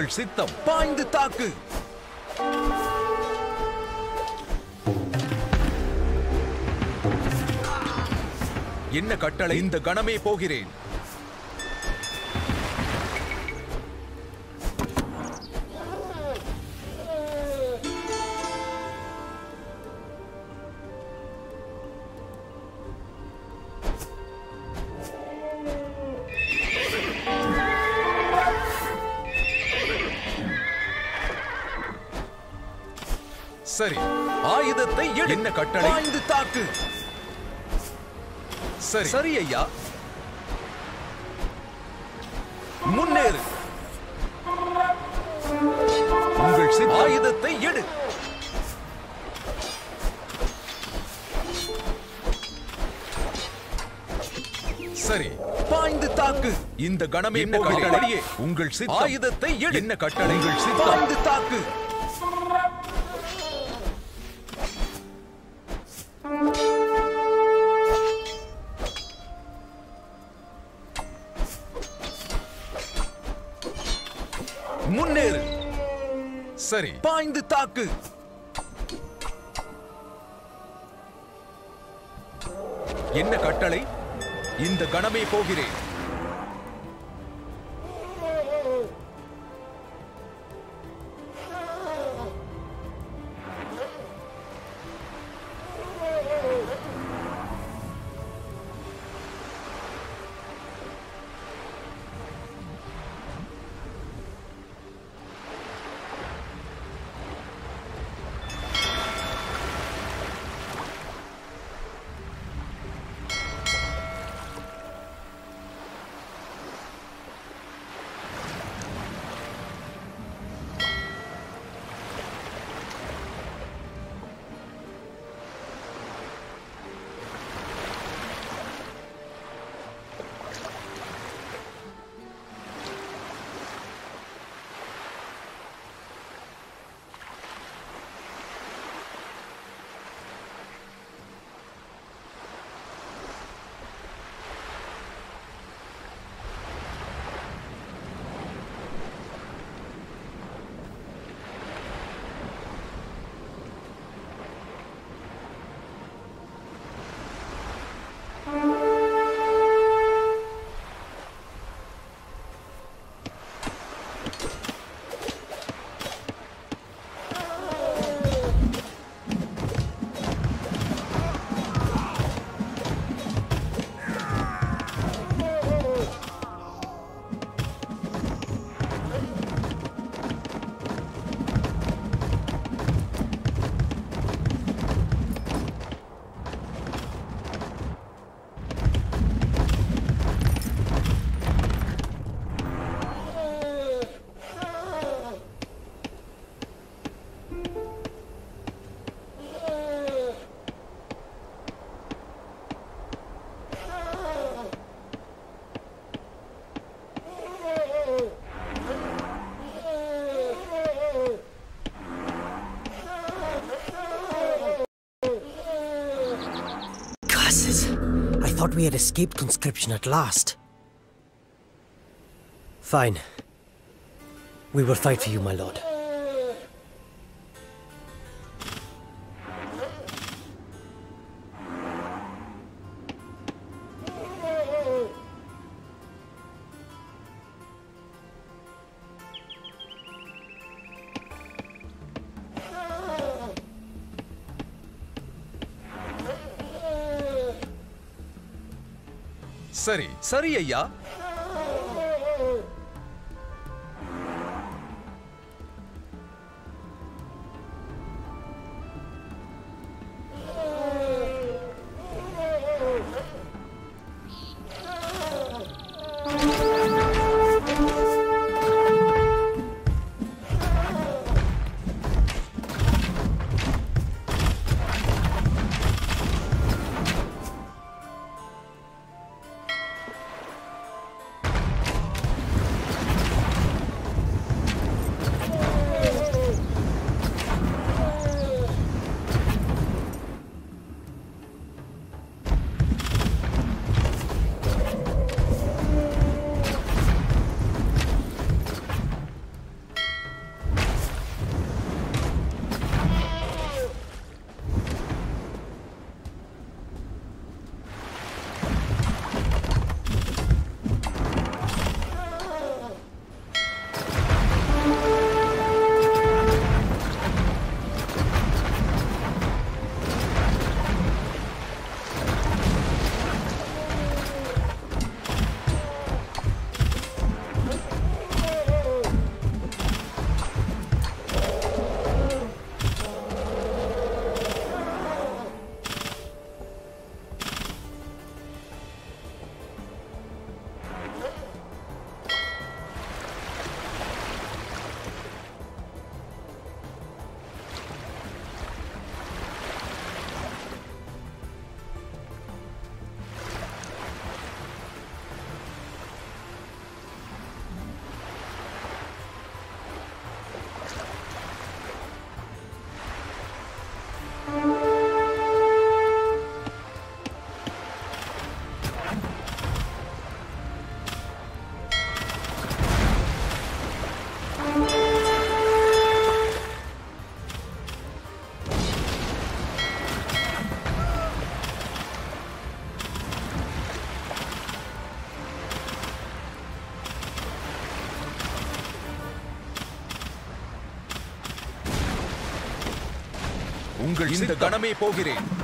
உங்கள் சித்தம் பாய்ந்து தாக்கு. என்ன கட்டளை? இந்த கணமே போகிறேன். தாக்கு சரி. சரி ஐயா. முன்னேறு. உங்கள் ஆயுதத்தை எடு. சரி. பாய்ந்து தாக்கு. இந்த கணமே என்ன கட்டளையே உங்கள் ஆயுதத்தை என்ன கட்டளை? உங்கள் சித்தம். பாய்ந்து தாக்கு. பாய்ந்து என்ன கட்டளை? இந்த கணமே போகிறேன். Thought we had escaped conscription at last. Fine. We will fight for you, my lord. சரி சரி உங்கள் இந்த கணமே போகிறேன்.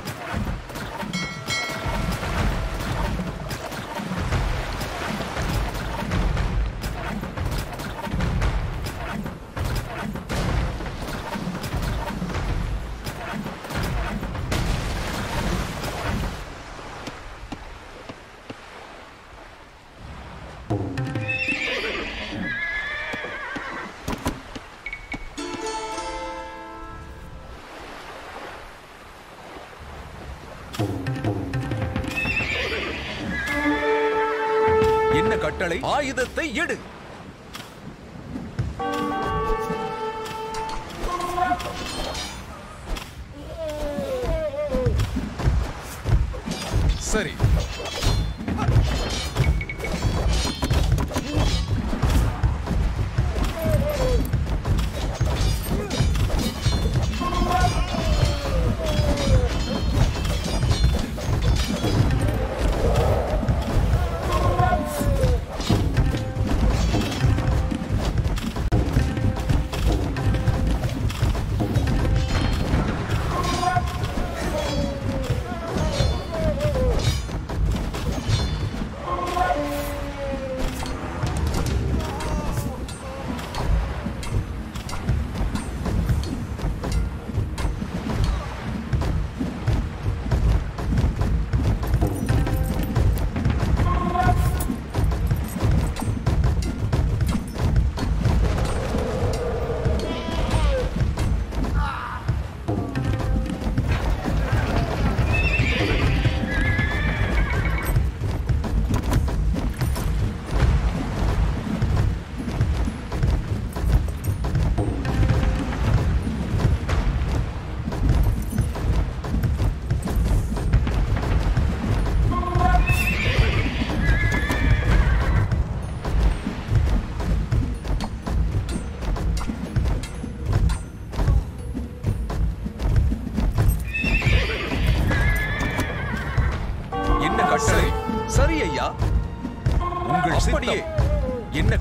ஆயுதத்தை எடு.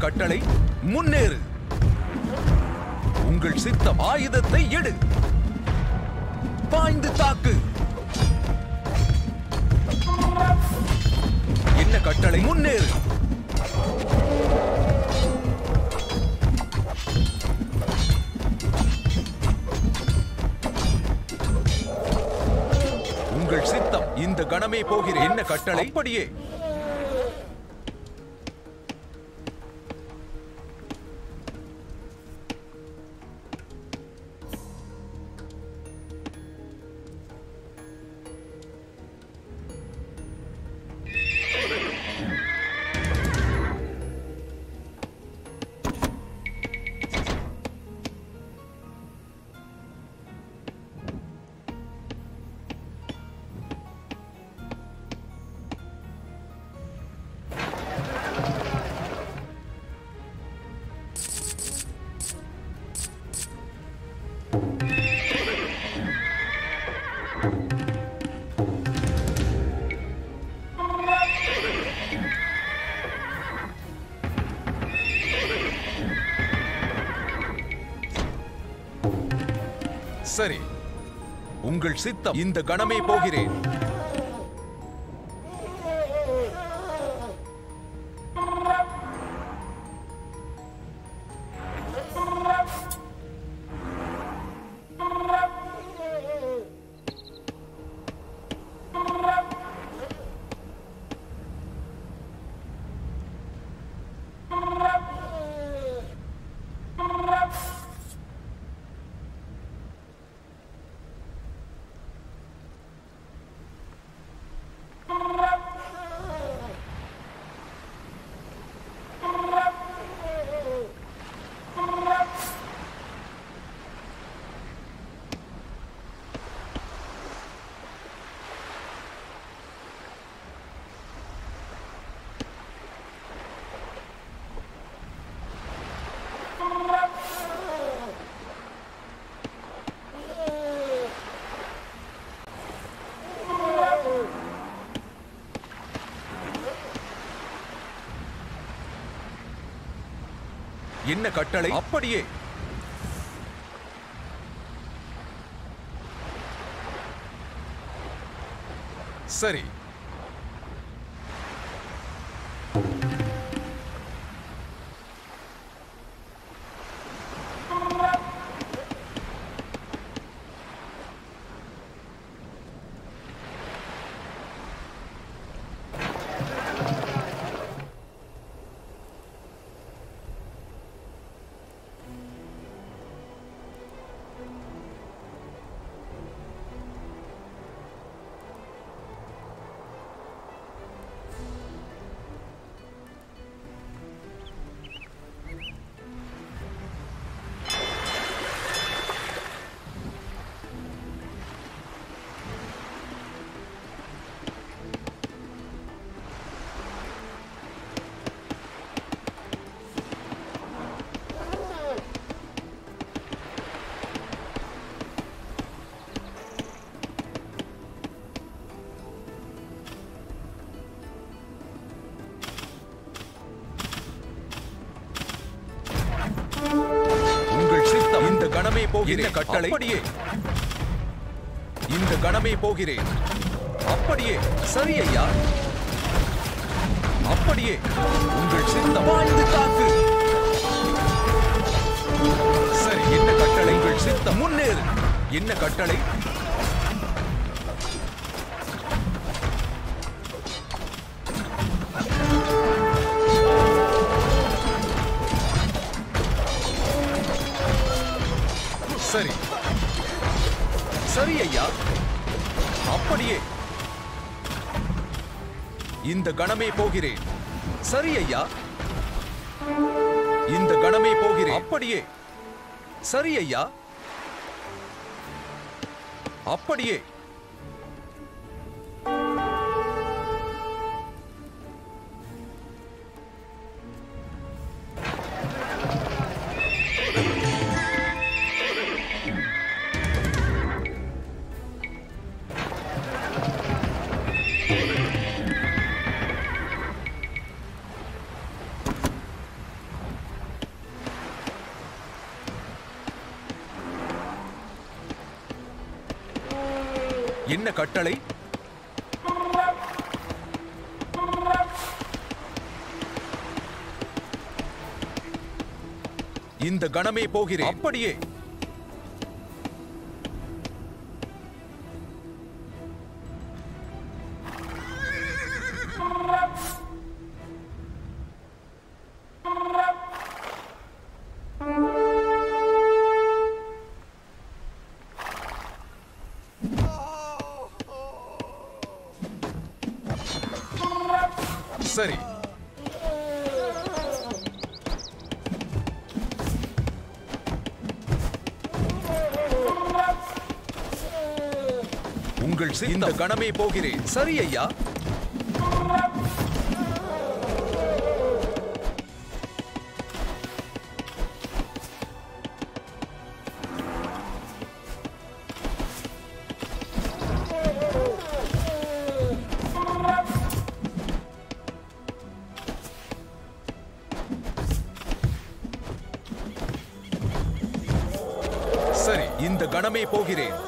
கட்டளை முன்னேறு. உங்கள் சித்தம் ஆயுதத்தை எடு. பாய்ந்து தாக்கு. என்ன கட்டளை முன்னேறு. உங்கள் சித்தம் இந்த கணமே போகிற என்ன கட்டளை? அப்படியே. உங்கள் சித்தம். இந்த கணமே போகிறேன். சொன்ன கட்டளை. அப்படியே. சரி. போகிறேன். கட்டளை அப்படியே. இந்த கணமே போகிறேன். அப்படியே. சரி ஐயா அப்படியே. உங்கள் சித்தம் வாழ்ந்து காக்கு சரி என்ன கட்டளை உங்கள் சித்தம். முன்னேறு. என்ன கட்டளை? இந்த கணமே போகிறேன். சரி ஐயா. இந்த கணமே போகிறேன். அப்படியே. சரி ஐயா. அப்படியே. கட்டளை. இந்த கணமே போகிறேன். அப்படியே. இந்த கணமே போகிறேன். சரி ஐயா. சரி இந்த கணமே போகிறேன்.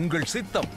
உங்கள் சித்தம்.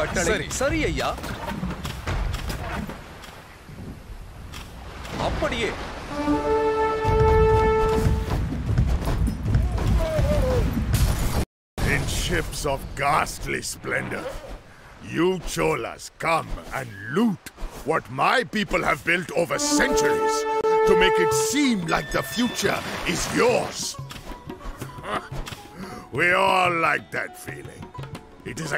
கட்டளை சரி சரி ஐயா அப்படியே In ships of ghastly splendor, you Cholas come and loot what my people have built over centuries to make it seem like the future is yours. we all like that feeling. It is a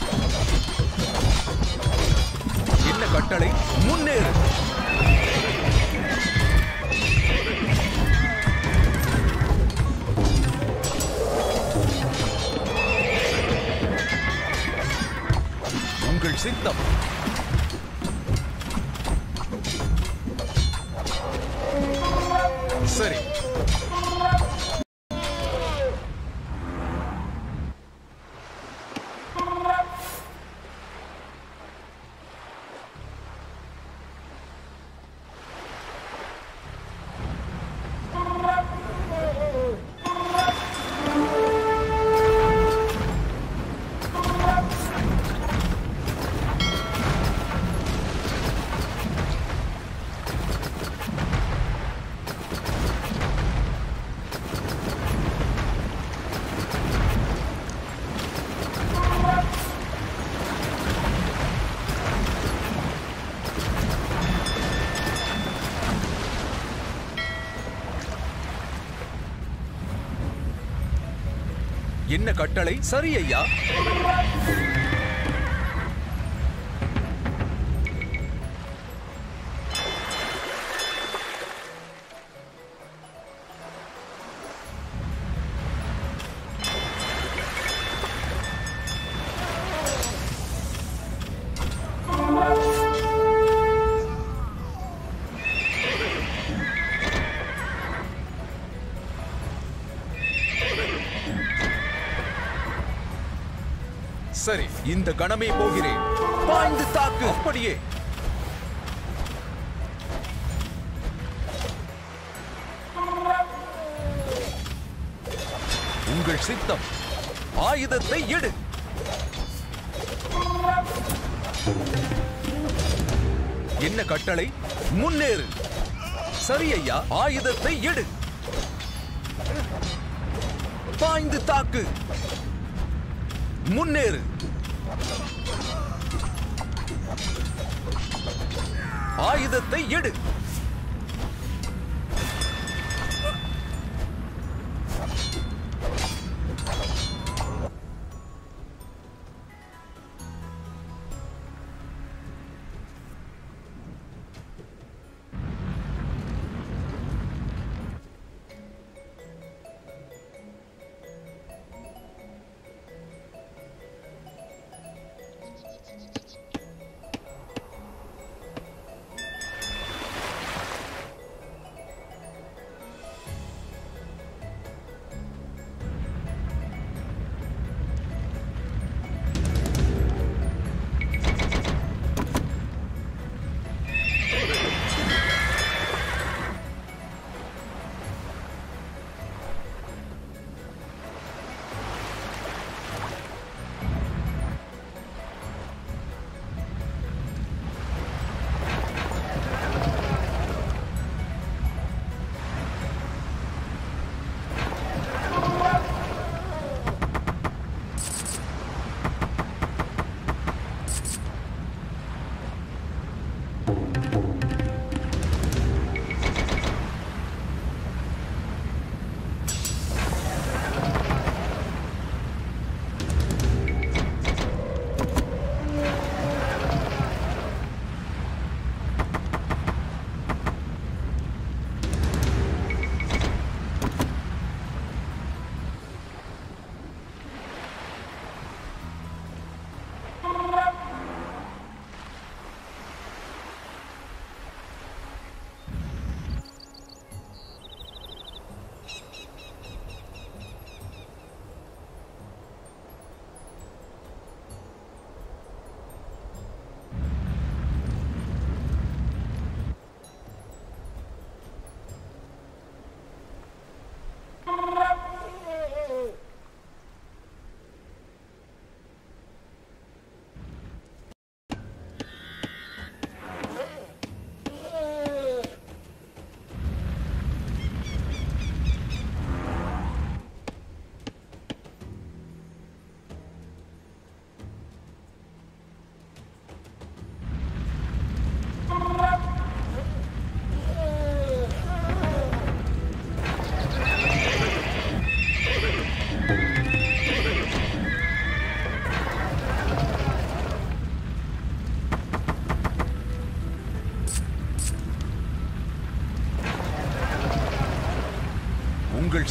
சொன்ன கட்டளை முன்னேறு. உங்கள் சித்தம். கட்டளை சரி ஐயா. இந்த கணமே போகிறேன். பாய்ந்து தாக்கு. அப்படியே. உங்கள் சித்தம். ஆயுதத்தை எடு. என்ன கட்டளை? முன்னேறு. சரி ஐயா ஆயுதத்தை எடு. பாய்ந்து தாக்கு. முன்னேறு. ஆயுதத்தை எடு.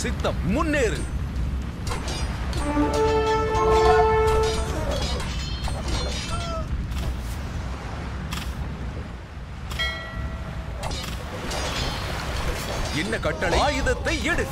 சித்தம் முன்னேறு. என்ன கட்டளை? ஆயுதத்தை எடு.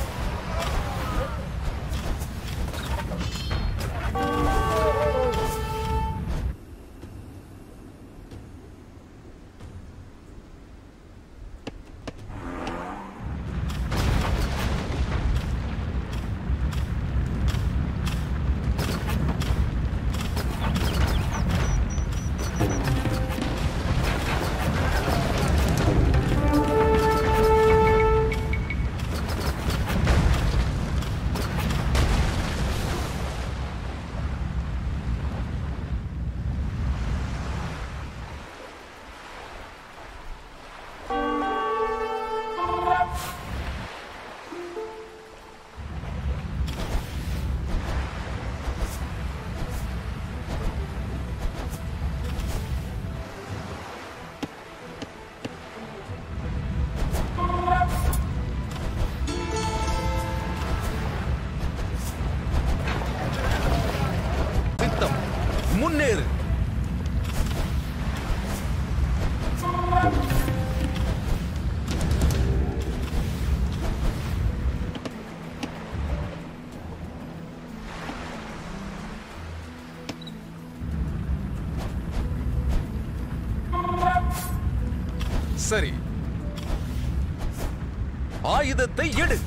ஆயுதத்தை எடு.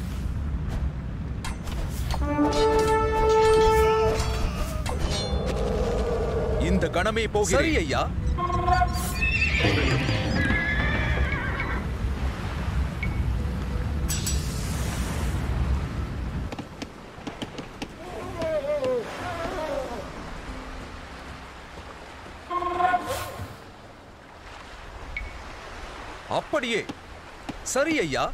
இந்த கணமே போகிறேன். சரி ஐயா. அப்படியே. சரி ஐயா.